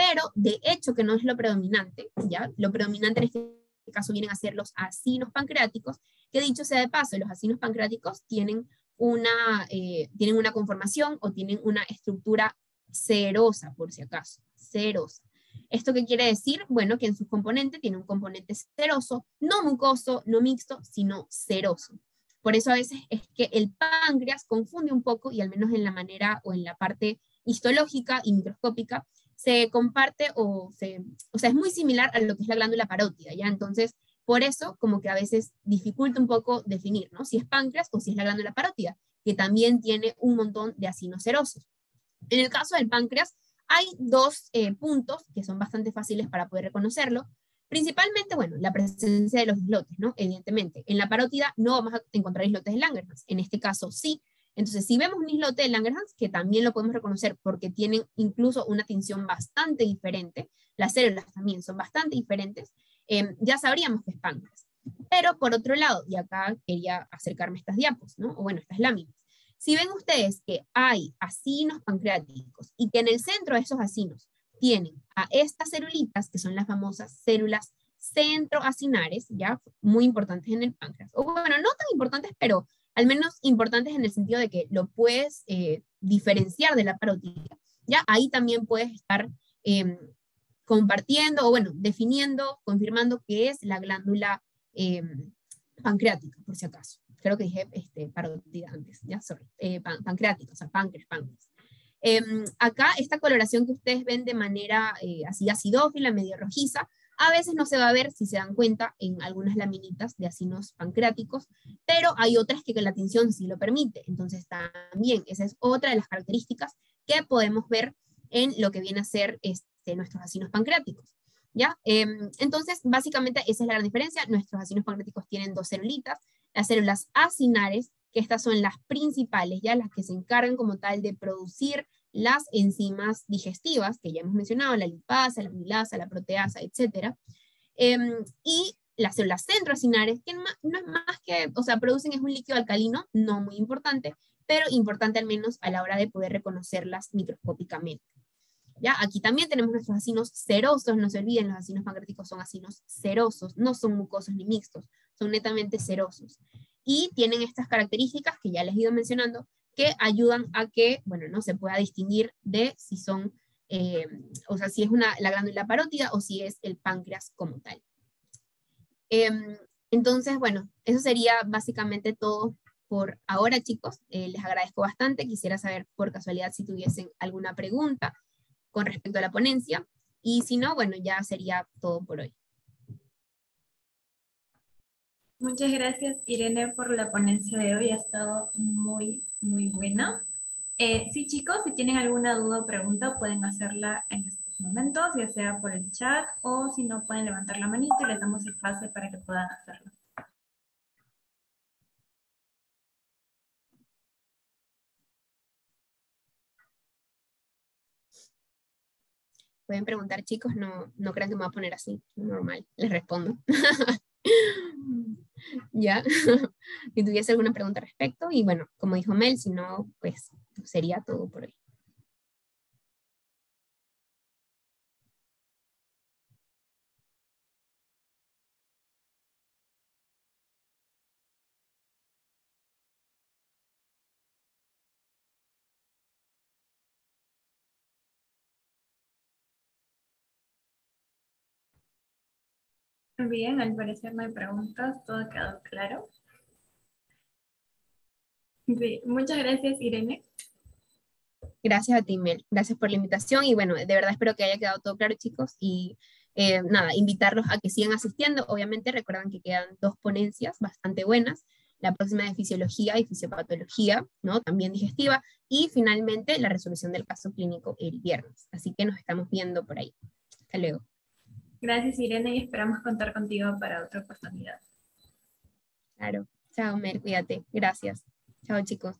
pero de hecho que no es lo predominante, ¿ya? Lo predominante en este caso vienen a ser los acinos pancreáticos, que dicho sea de paso, los acinos pancreáticos tienen una, eh, tienen una conformación o tienen una estructura cerosa, por si acaso, cerosa. ¿Esto qué quiere decir? Bueno, que en su componente tiene un componente ceroso, no mucoso, no mixto, sino ceroso. Por eso a veces es que el páncreas confunde un poco, y al menos en la manera o en la parte histológica y microscópica, se comparte o, se, o sea, es muy similar a lo que es la glándula parótida, ¿ya? Entonces, por eso, como que a veces dificulta un poco definir, ¿no? Si es páncreas o si es la glándula parótida, que también tiene un montón de acinos serosos. En el caso del páncreas, hay dos eh, puntos que son bastante fáciles para poder reconocerlo. Principalmente, bueno, la presencia de los islotes, ¿no? Evidentemente. En la parótida no vamos a encontrar islotes de Langerhans. En este caso sí, entonces, si vemos un islote de Langerhans, que también lo podemos reconocer porque tienen incluso una tinción bastante diferente, las células también son bastante diferentes, em, ya sabríamos que es páncreas. Pero por otro lado, y acá quería acercarme a estas diapos, ¿no? o bueno, estas láminas, si ven ustedes que hay acinos pancreáticos y que en el centro de esos acinos tienen a estas celulitas, que son las famosas células centroacinares, ya muy importantes en el páncreas, o bueno, no tan importantes, pero al menos importantes en el sentido de que lo puedes eh, diferenciar de la parótida. ¿ya? Ahí también puedes estar em, compartiendo o bueno, definiendo, confirmando que es la glándula em, pancreática, por si acaso. Creo que dije este, parótida antes, ya, sorry, eh, pancreática, o sea, páncreas, páncreas. Em, acá esta coloración que ustedes ven de manera eh, así acidófila, medio rojiza, a veces no se va a ver, si se dan cuenta, en algunas laminitas de acinos pancreáticos, pero hay otras que la tinción sí lo permite. Entonces también esa es otra de las características que podemos ver en lo que viene a ser este, nuestros acinos pancreáticos. ¿Ya? Em, entonces, básicamente esa es la gran diferencia. Nuestros acinos pancreáticos tienen dos celulitas, las células acinares, que estas son las principales, ya las que se encargan como tal de producir las enzimas digestivas, que ya hemos mencionado, la lipasa, la amilasa, la proteasa, etc. Em, y las células centroacinares, que no, es más que, o sea, producen es un líquido alcalino, no muy importante, pero importante al menos a la hora de poder reconocerlas microscópicamente. ¿Ya? Aquí también tenemos nuestros acinos serosos, no se olviden, los acinos pancreáticos son acinos serosos, no son mucosos ni mixtos, son netamente serosos. Y tienen estas características que ya les he ido mencionando, que ayudan a que, bueno, no se pueda distinguir de si son, eh, o sea, si es una, la glándula parótida o si es el páncreas como tal. Em, entonces, bueno, eso sería básicamente todo por ahora, chicos. Eh, les agradezco bastante. Quisiera saber por casualidad si tuviesen alguna pregunta con respecto a la ponencia. Y si no, bueno, ya sería todo por hoy. Muchas gracias, Irene, por la ponencia de hoy. Ha estado muy, muy buena. Eh, sí, chicos, si tienen alguna duda o pregunta, pueden hacerla en estos momentos, ya sea por el chat o si no, pueden levantar la manita y les damos el pase para que puedan hacerlo. Pueden preguntar, chicos, no, no crean que me voy a poner así, normal, les respondo. [LAUGHS] ¿Ya? [LAUGHS] si tuviese alguna pregunta al respecto, y bueno, como dijo Mel, si no, pues sería todo por hoy. Bien, al parecer no hay preguntas, todo ha quedado claro. muchas gracias, Irene. Gracias a ti, Mel. Gracias por la invitación y bueno, de verdad espero que haya quedado todo claro, chicos. Y eh, nada, invitarlos a que sigan asistiendo. Obviamente recuerdan que quedan dos ponencias bastante buenas. La próxima de fisiología y fisiopatología, ¿no? También digestiva. Y finalmente la resolución del caso clínico el viernes. Así que nos estamos viendo por ahí. Hasta luego. Gracias, Irene, y esperamos contar contigo para otra oportunidad. Claro. Chao, Mer, cuídate. Gracias. Chao, chicos.